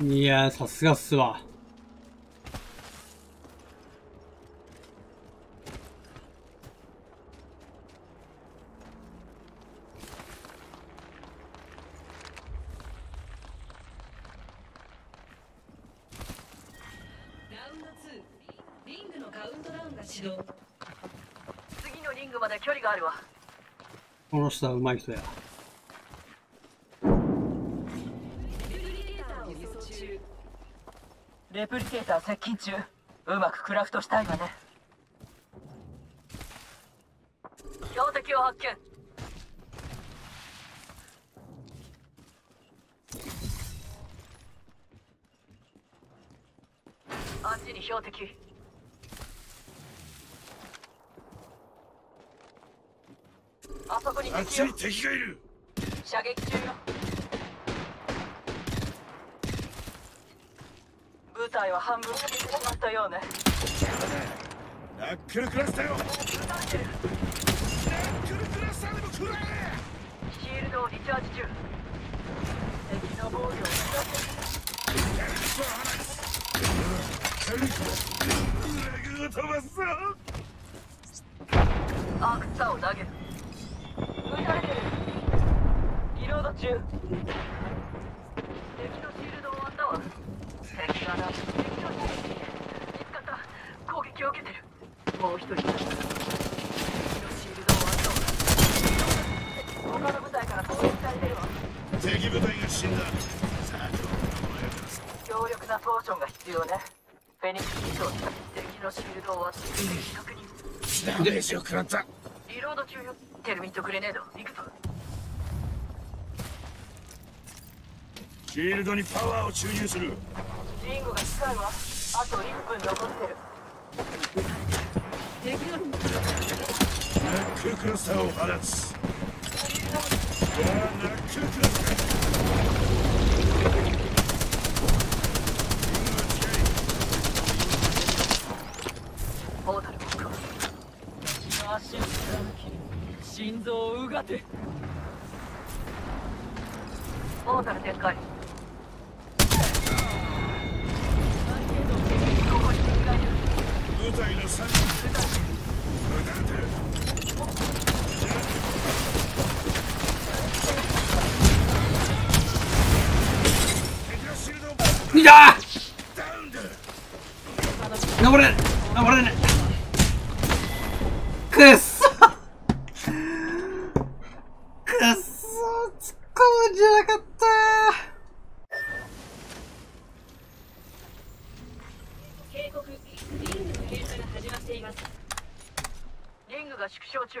いや、さすがっすわ。ラウンド2リングのカウントダウンが始動次のリングまで距離があるわこの人は上手い人や。レプリケーター接近中。うまくクラフトしたいわね。標的を発見。あっちに標的。あっちに敵がいる。射撃中よ部隊は半分消えてしまったようね。ナックルクラスターよ。ナックルクラスターでも食らえ。シールドをリチャージ中敵の防御を目指レグを飛ばすぞアークツァを投げる撃たれてるリロード中。敵のシールド終わったわ敵がな敵のシールド見つかった攻撃を受けてるもう一人敵のシールド終わったわ他の部隊から攻撃されてるわ敵部隊が死んださあどうお前からさ強力なポーションが必要ねフェニックスを使って敵のシールドを割って確認ダメージを食らったシールドにパワーを注入する。リンゴが近いわ。あと1分残ってる。敵のナックルクラスターを放つ。ナックルクラスターポータルを確保足を貫き心臓をうがてポータル展開ここに敵がいる部隊の3人撃たれてる敵のシールドをいたダウンだー登れ登れねくっそくっそ突っ込むんじゃなかった警告リングの閉鎖が始まっていますリングが縮小中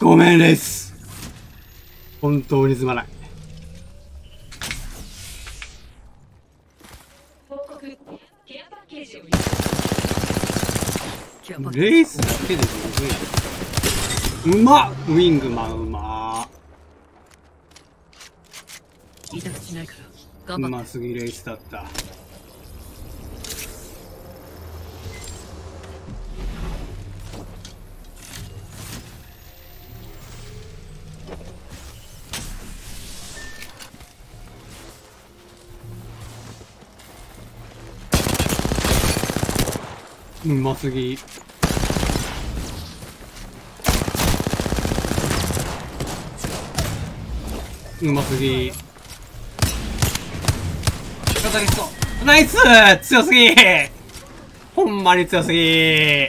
ごめんレイス本当にすまない。レイスだけで十分やうまっ。ウィングマンうま痛くしないからうますぎレイスだったうますぎ。うますぎ。カタリスト。ナイス！強すぎ！ほんまに強すぎ。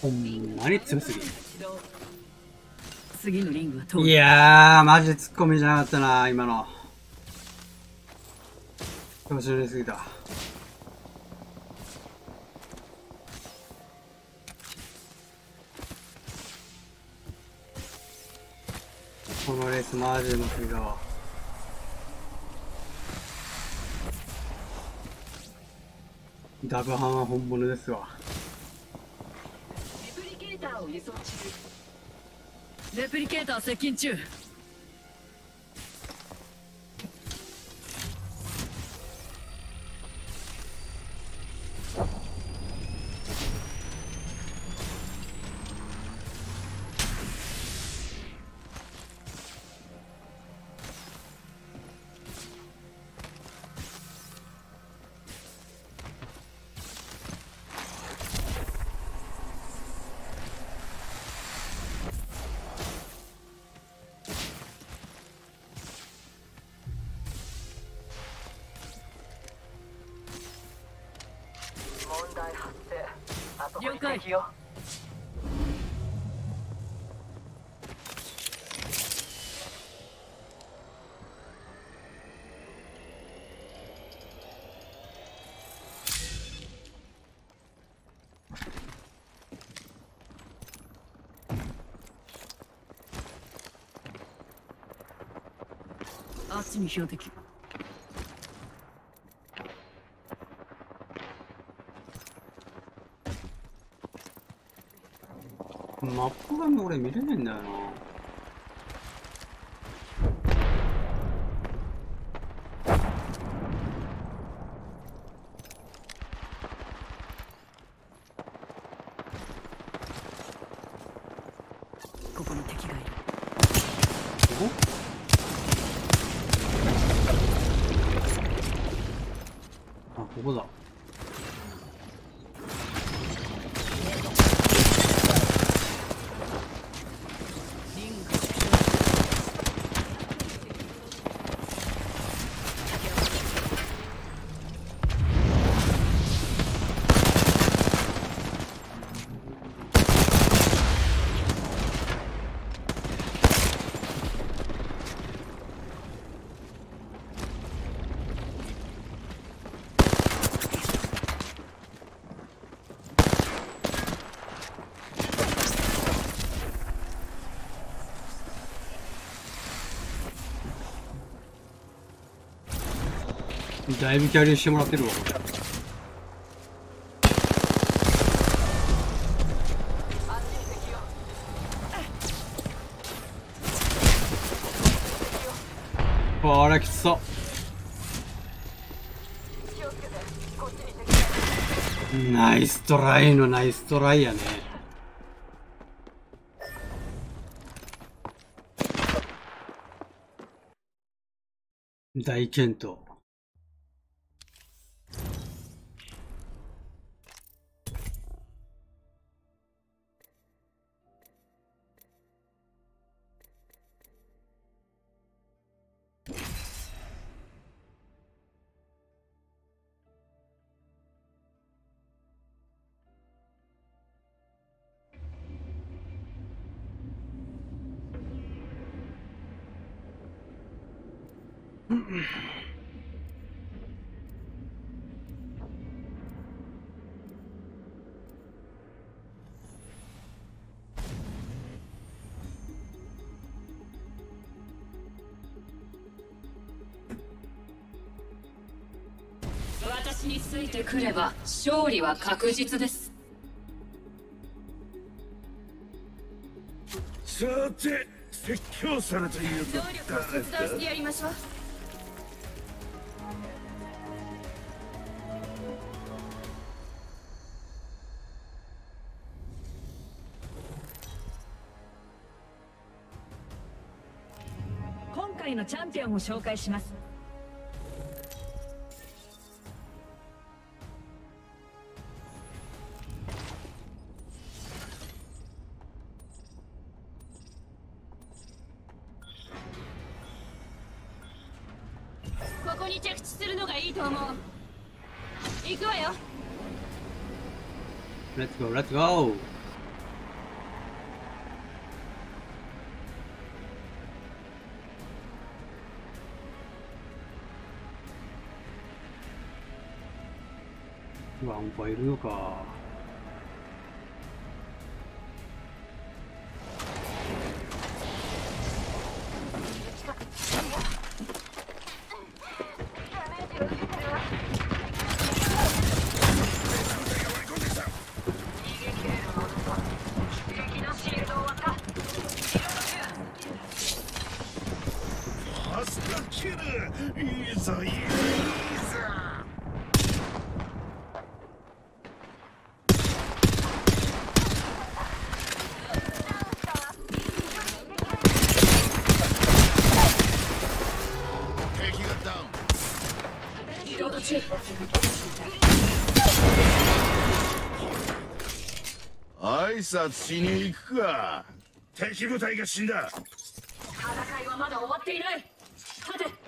ほんまに強すぎ。次のリングは通るいやーマジでツッコミじゃなかったな今の。調子乗りすぎた。このレースマジでうますぎだわ。ダブハンは本物ですわ。レプリケーターを輸送中レプリケーター接近中。室に標的マップが俺見れねえんだよな。だいぶキャリーしてもらってるわ。これこれきつそう。ナイストライのナイストライやね。大健闘。勝利は確実です。さて説教されていると能力を切断してやりましょう今回のチャンピオンを紹介しますぱいるのか。しに行くか。敵部隊が死んだ。戦いはまだ終わっていない。立て。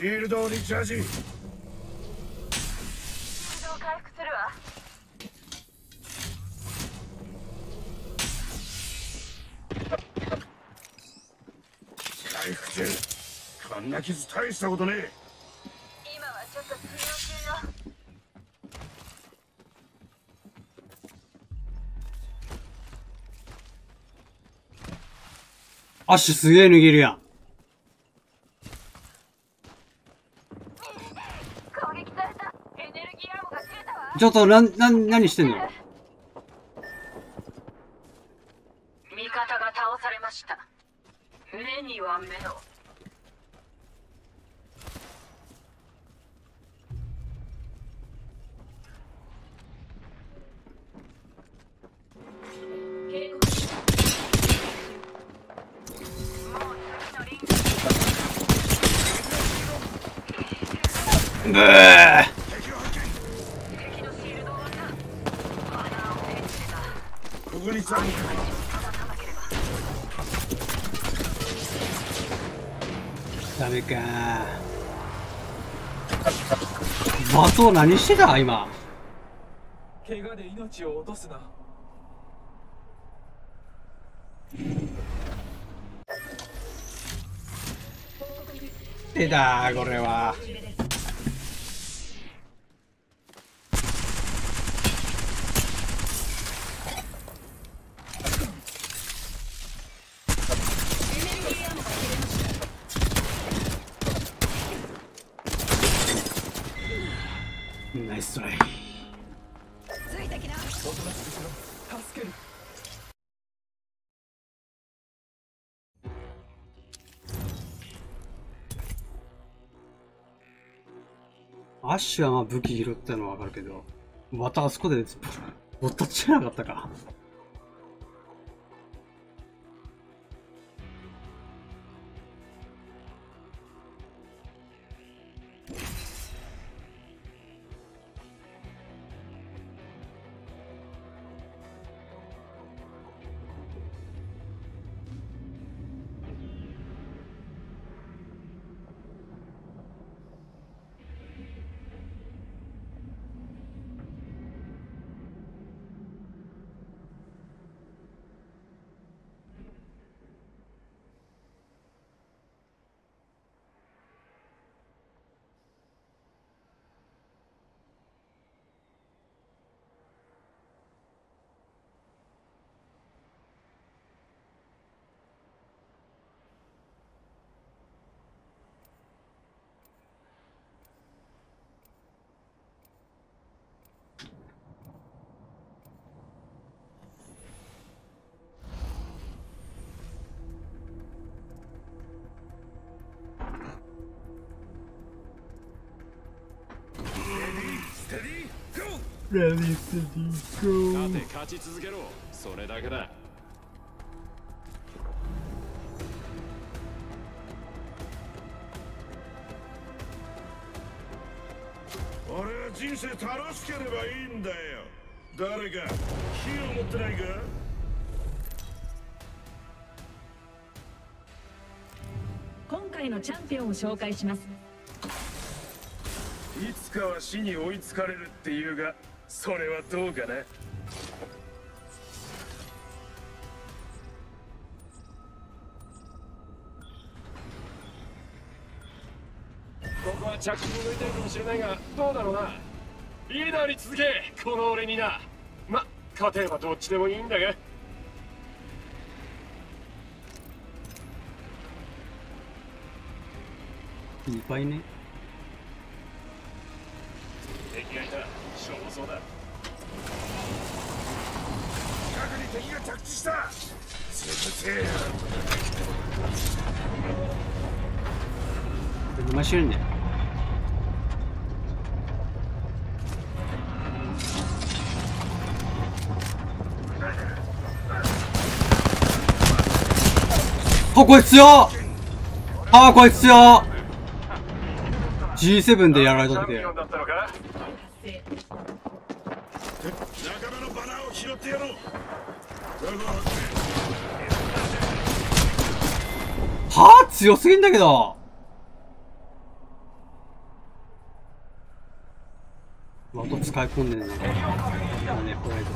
シールドをリチャージ回復するわ回復中こんな傷大したことねえ。今はちょっと治療中よ。アッシュすげえ脱げるや。ん。攻撃された。エネルギーアームが切れたわ。ちょっと、なん、なん、何してんの？何してた？今。怪我で命を落とすな出たこれは。ッシュはまあ武器拾ったのはわかるけど、またあそこで、ぼったっちゃなかったか。レディースディーゴ勝て勝ち続けろそれだけだ俺は人生楽しければいいんだよ。誰か火を持ってないか？今回のチャンピオンを紹介します。いつかは死に追いつかれるっていうがそれはどうかな？ここは着地に向いてるかもしれないがどうだろうな？リーダーに続けこの俺にな。ま勝てればどっちでもいいんだが。いっぱいね敵がいた勝負そうだ近くに敵が着地した潰せ何してるんだよあこいつ強あこいつ強 G7 でやられた時チャンピオンだったのか仲間のバナーを拾ってやろうはあ強すぎんだけど。的使い込んでるね今ねホライゾン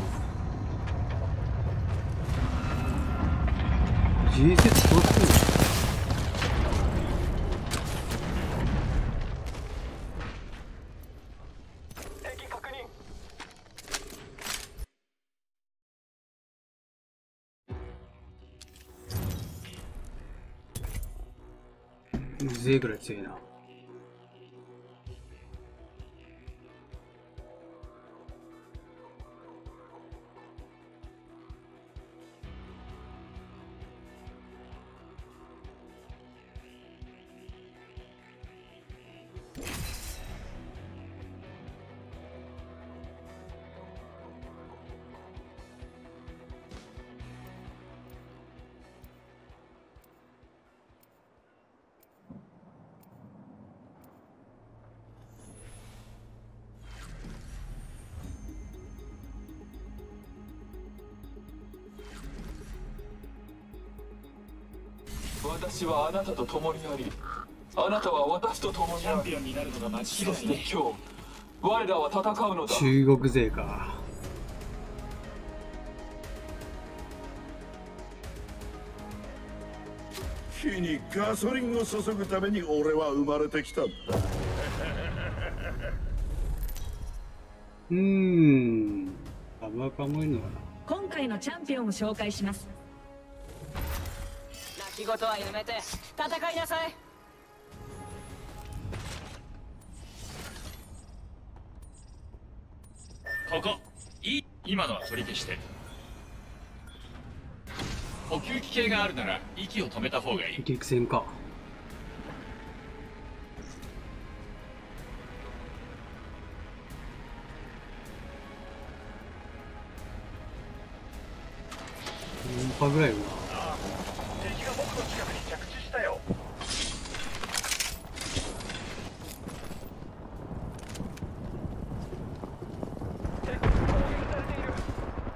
G 説どうぜえ私はあなたと共にありあなたは私と共にある。になるのが間違いそして今日我らは戦うのだ中国勢か。火にガソリンを注ぐために俺は生まれてきたんだ。うーん。あんまかもいいのかな。今回のチャンピオンを紹介します。泣き言はやめて戦いなさい。ここいい今のは取り消して。呼吸器系があるなら息を止めた方がいい。激戦か。4波ぐらいよな敵が僕の近くに着地したよ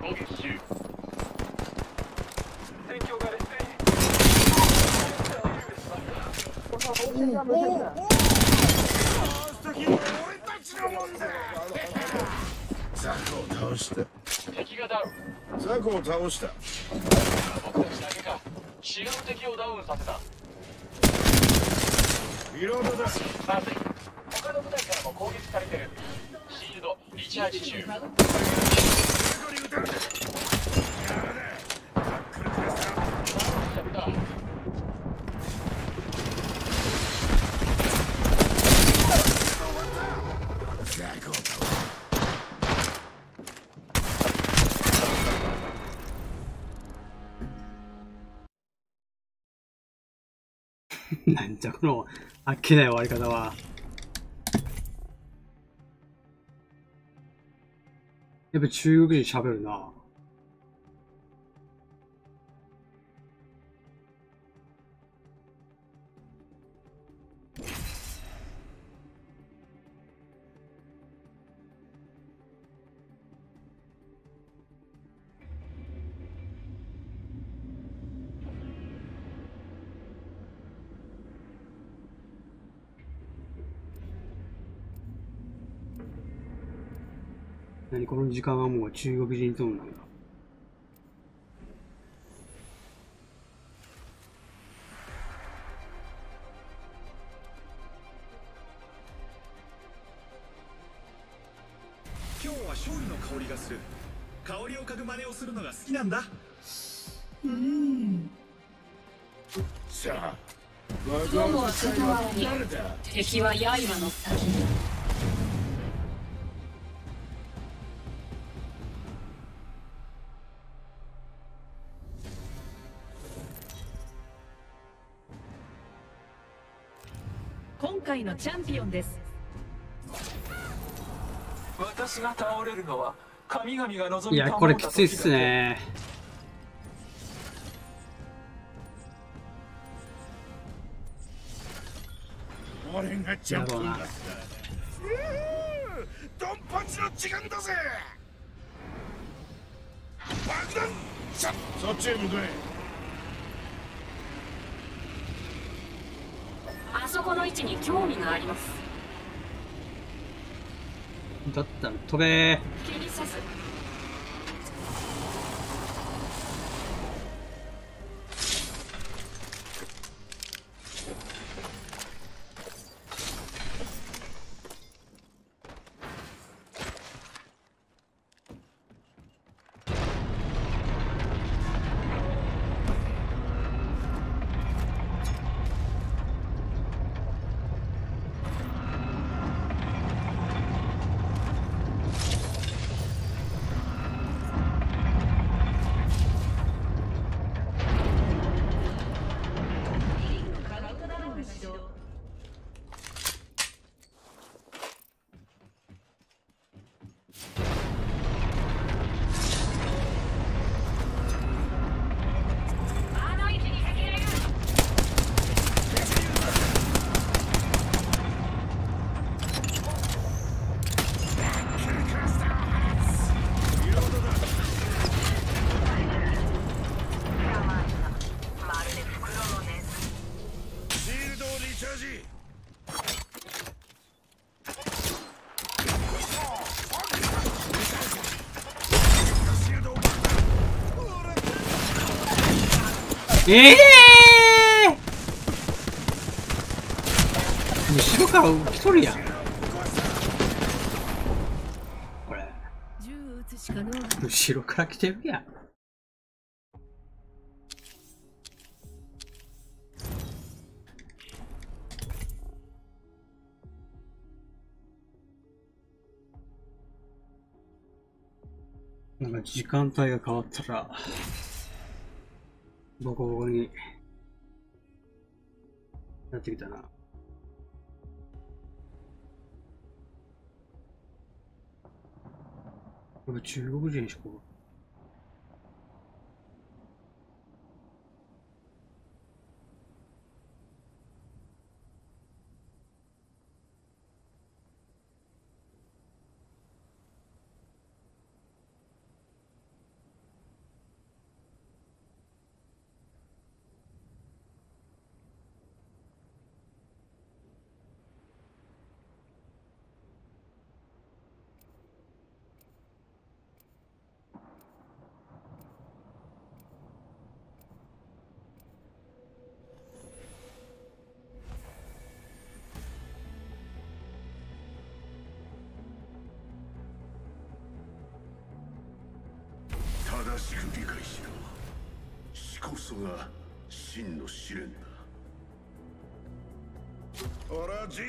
攻撃中戦況が劣勢ザコを倒した敵がダウンザコを倒した。なんじゃこの、あっけない終わり方は。やっぱ中国人喋るな。の時間はもう中国人ゾーンなんだ。今日は勝利の香りがする。香りを嗅ぐ真似をするのが好きなんだ。うん。さあ敵は刃の先。にチャンピオンです。私が倒れるのは神々が望みいや、これきついっすね。俺がチャンピオンだ。ったドンパチの時間だぜ。爆弾さそっちへ向かえあそこの位置に興味があります。だったら飛べ。気にせずええ後ろから来とるやん。これ。後ろから来てるやん。なんか時間帯が変わったら、ボコボコになってきたな。これ中国人しか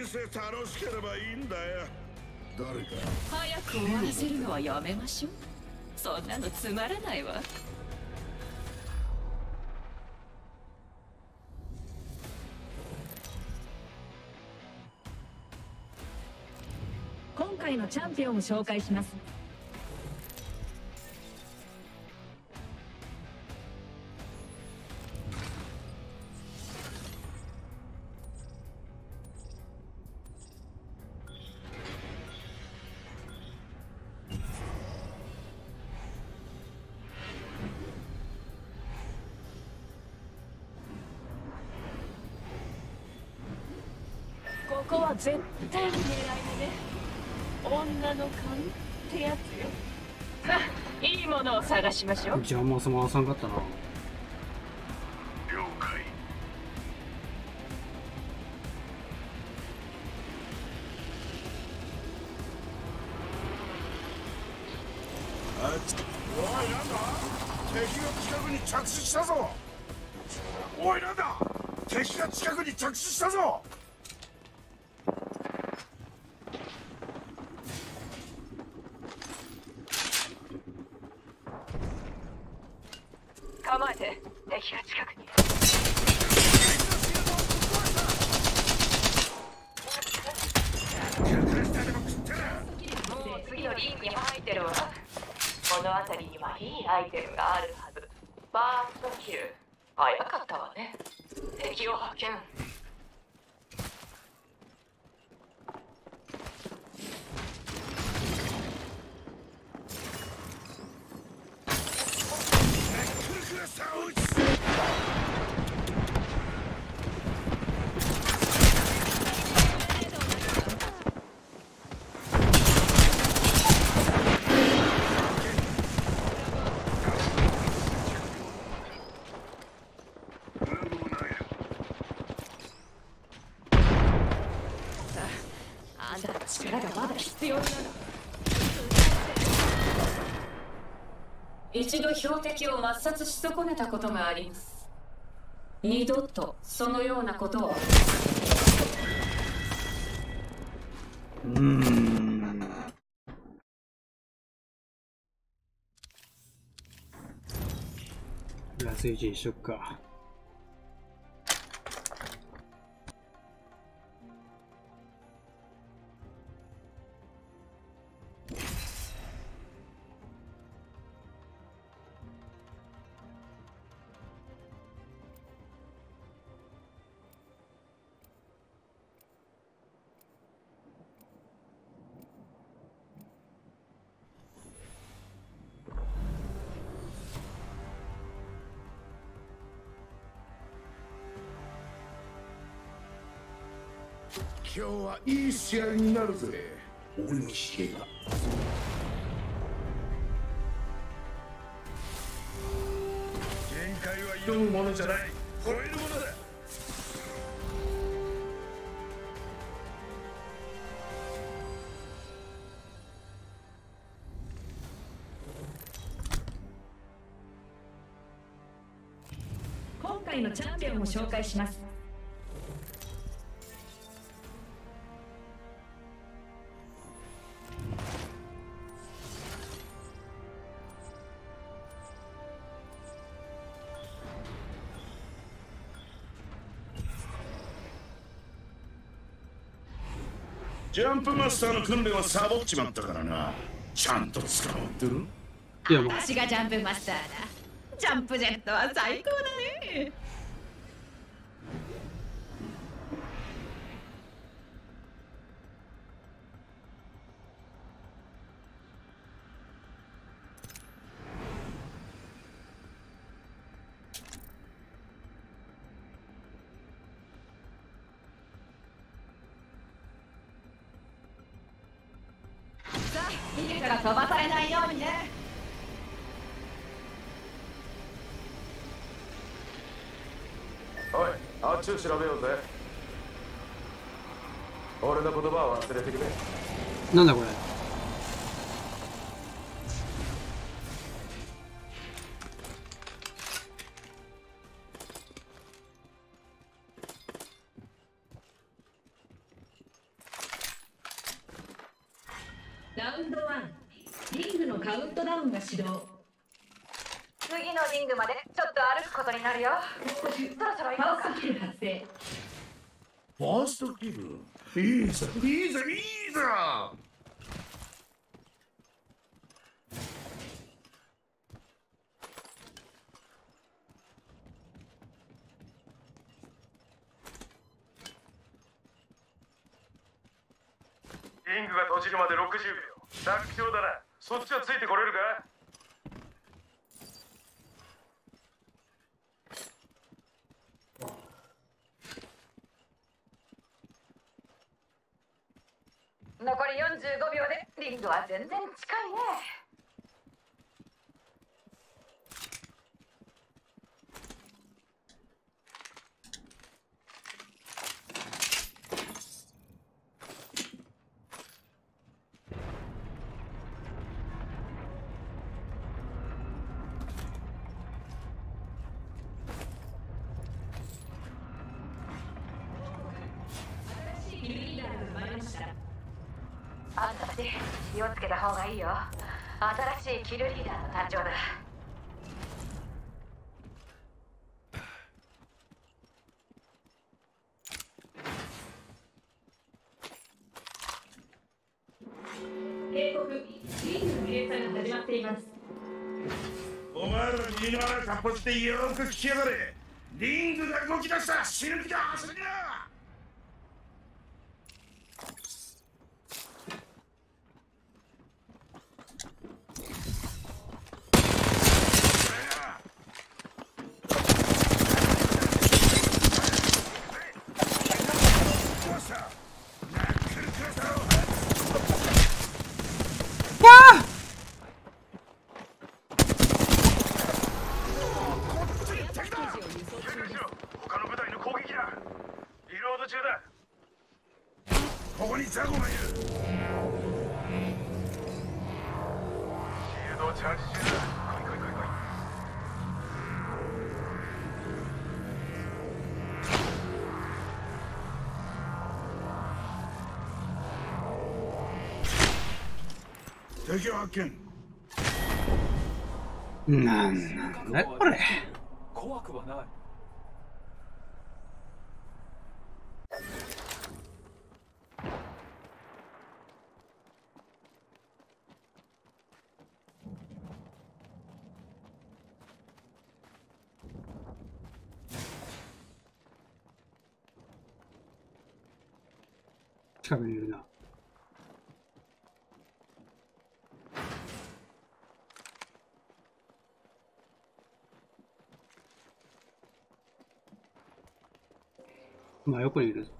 生楽しければいいんだよ。誰か。早く終わらせるのはやめましょう。そんなのつまらないわ。今回のチャンピオンを紹介しますのを探しましょう。邪魔さ回さんかったな。標的を抹殺し損ねたことがあります。二度とそのようなことを。うーん。ラスイチにしよっか。日はいい試合になるぜ。俺の試合が。限界は挑むものじゃない。超えるものだ。今回のチャンピオンを紹介しますジャンプマスターの訓練はサボっちまったからな。ちゃんと捕まってるいや私がジャンプマスターだ。ジャンプジェットは最高だねさあ逃げたら飛ばされないようにねおいあっちを調べようぜ。俺の言葉は忘れてくれ。なんだこれ？方がいいよ。新しいキルリーダーの誕生だ。警告リングの閉鎖が始まっています。お前ら二の穴かっぽじてよく聞きやがれ。リングが動き出した。死ぬ気だ。走りな敵を発見なんなんだこれ？怖くはない。る横にいる。ぞ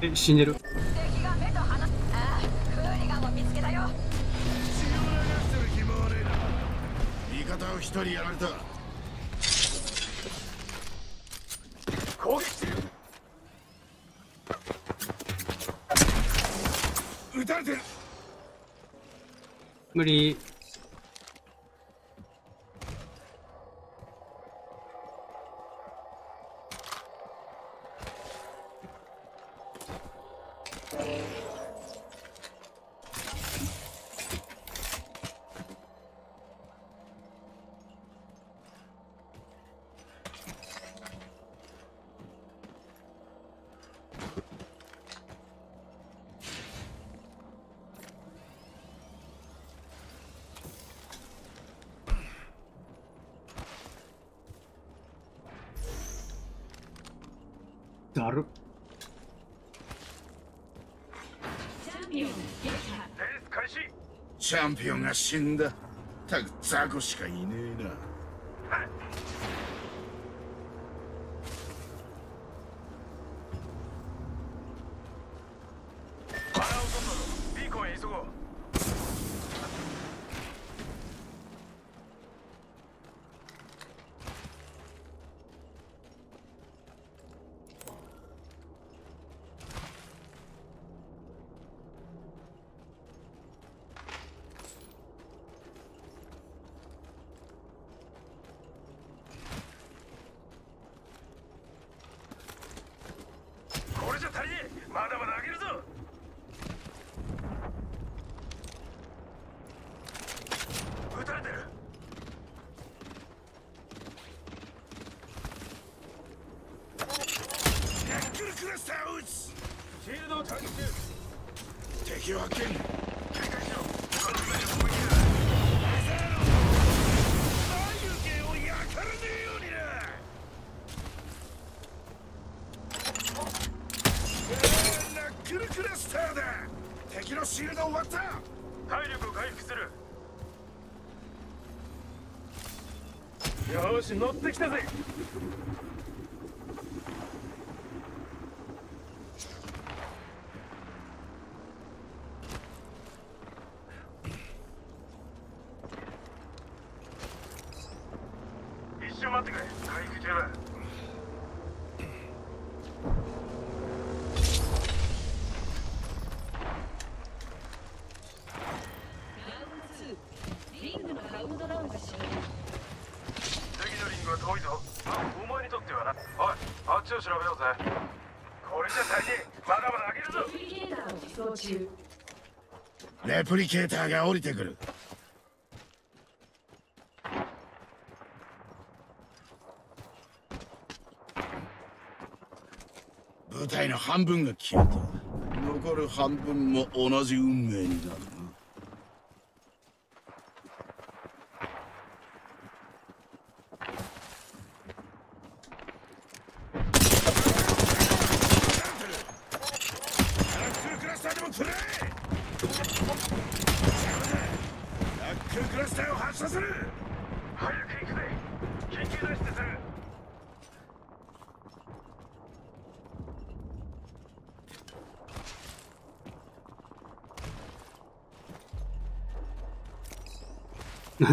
え？え死んでる？敵が目と鼻ああフーリガンを見つけたよ。希望はねえな。味方を一人やられた無理だるチャンピオン撃破レース開始チャンピオンが死んだ。たくザコしかいねえな腹を取ったぞビーコンへ急ごうこれじゃ足りねえまだまだ上げるぞ撃たれてるヤックルクラスターを撃つシールドをチャージ中敵を発見警戒しろこの上で攻撃だ眉毛を焼かれねえようになナックルクラスターだ敵のシールド終わった体力を回復するよし乗ってきたぜ一瞬待ってくれ回復中だリングのカウントダウンが終了次のリングは遠いぞあお前にとってはなおいあっちを調べようぜこれじゃ足りねえまだまだ上げるぞレプリケーターを自走中レプリケーターが降りてくる。部隊の半分が消えた。残る半分も同じ運命になるなナックルクラスターでもくれナックルクラスターを発射する早く行くぜ緊急脱出する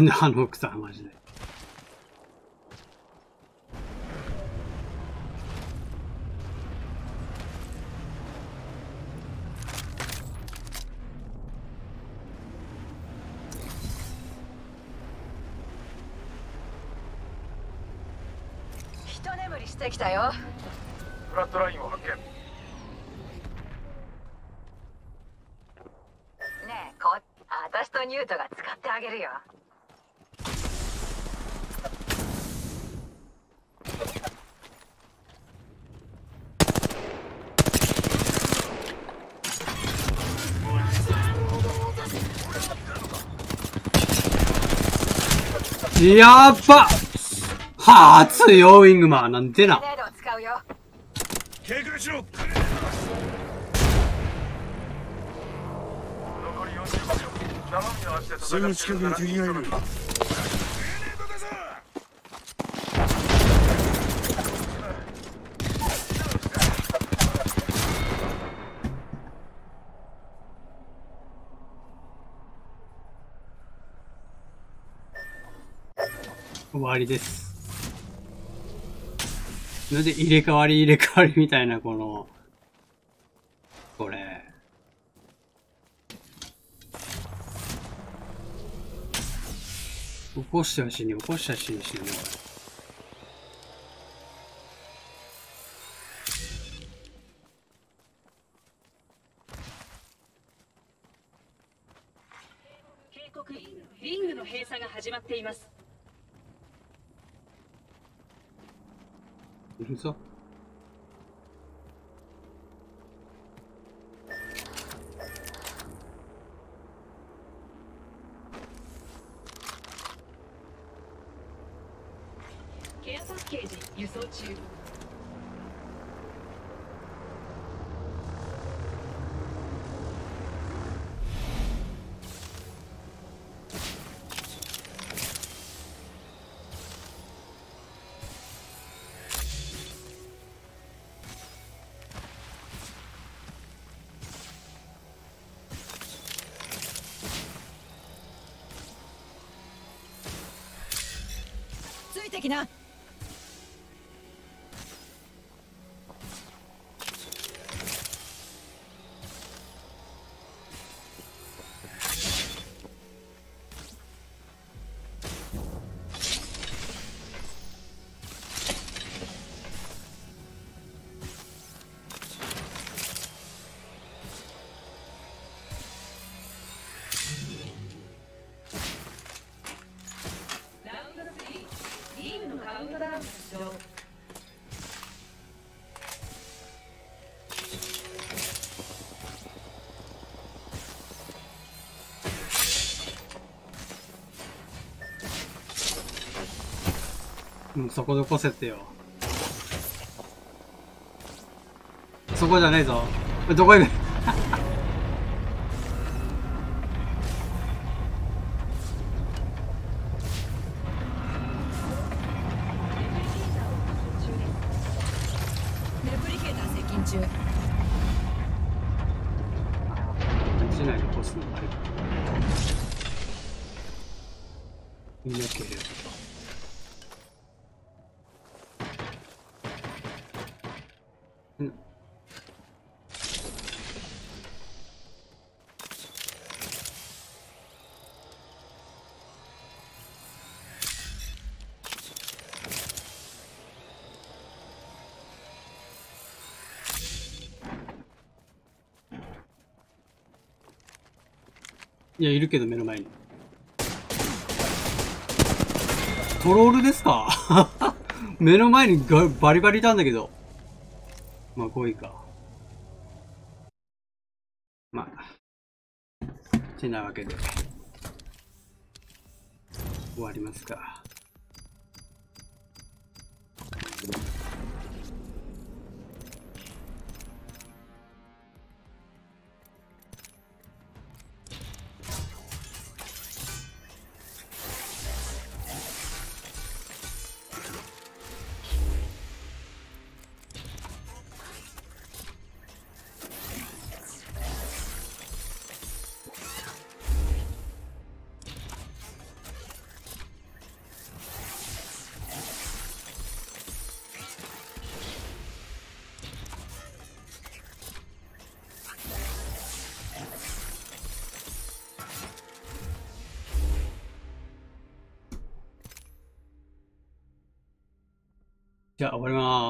なんであの奥さんマジで。一眠りしてきたよフラットラインを発見ねえこ私とニュートが使ってあげるよやっば初よ、ウィングマン。なんでな。ネードを使うよ警戒しろ残り45秒生身の足で戦ってすぐ近くに敵がいるわりです。なんで入れ替わり入れ替わりみたいな、この、これ。起こしては死に、起こしては死に死ぬね、警告リングの閉鎖が始まっていますれ。嘘ケつう、そこで起こせってよ。そこじゃねえぞ。どこ行く？いや、いるけど目の前に。トロールですか？目の前にがバリバリいたんだけど。まあ、5位か。まあ、てなわけで、終わりますか。じゃあ終わります。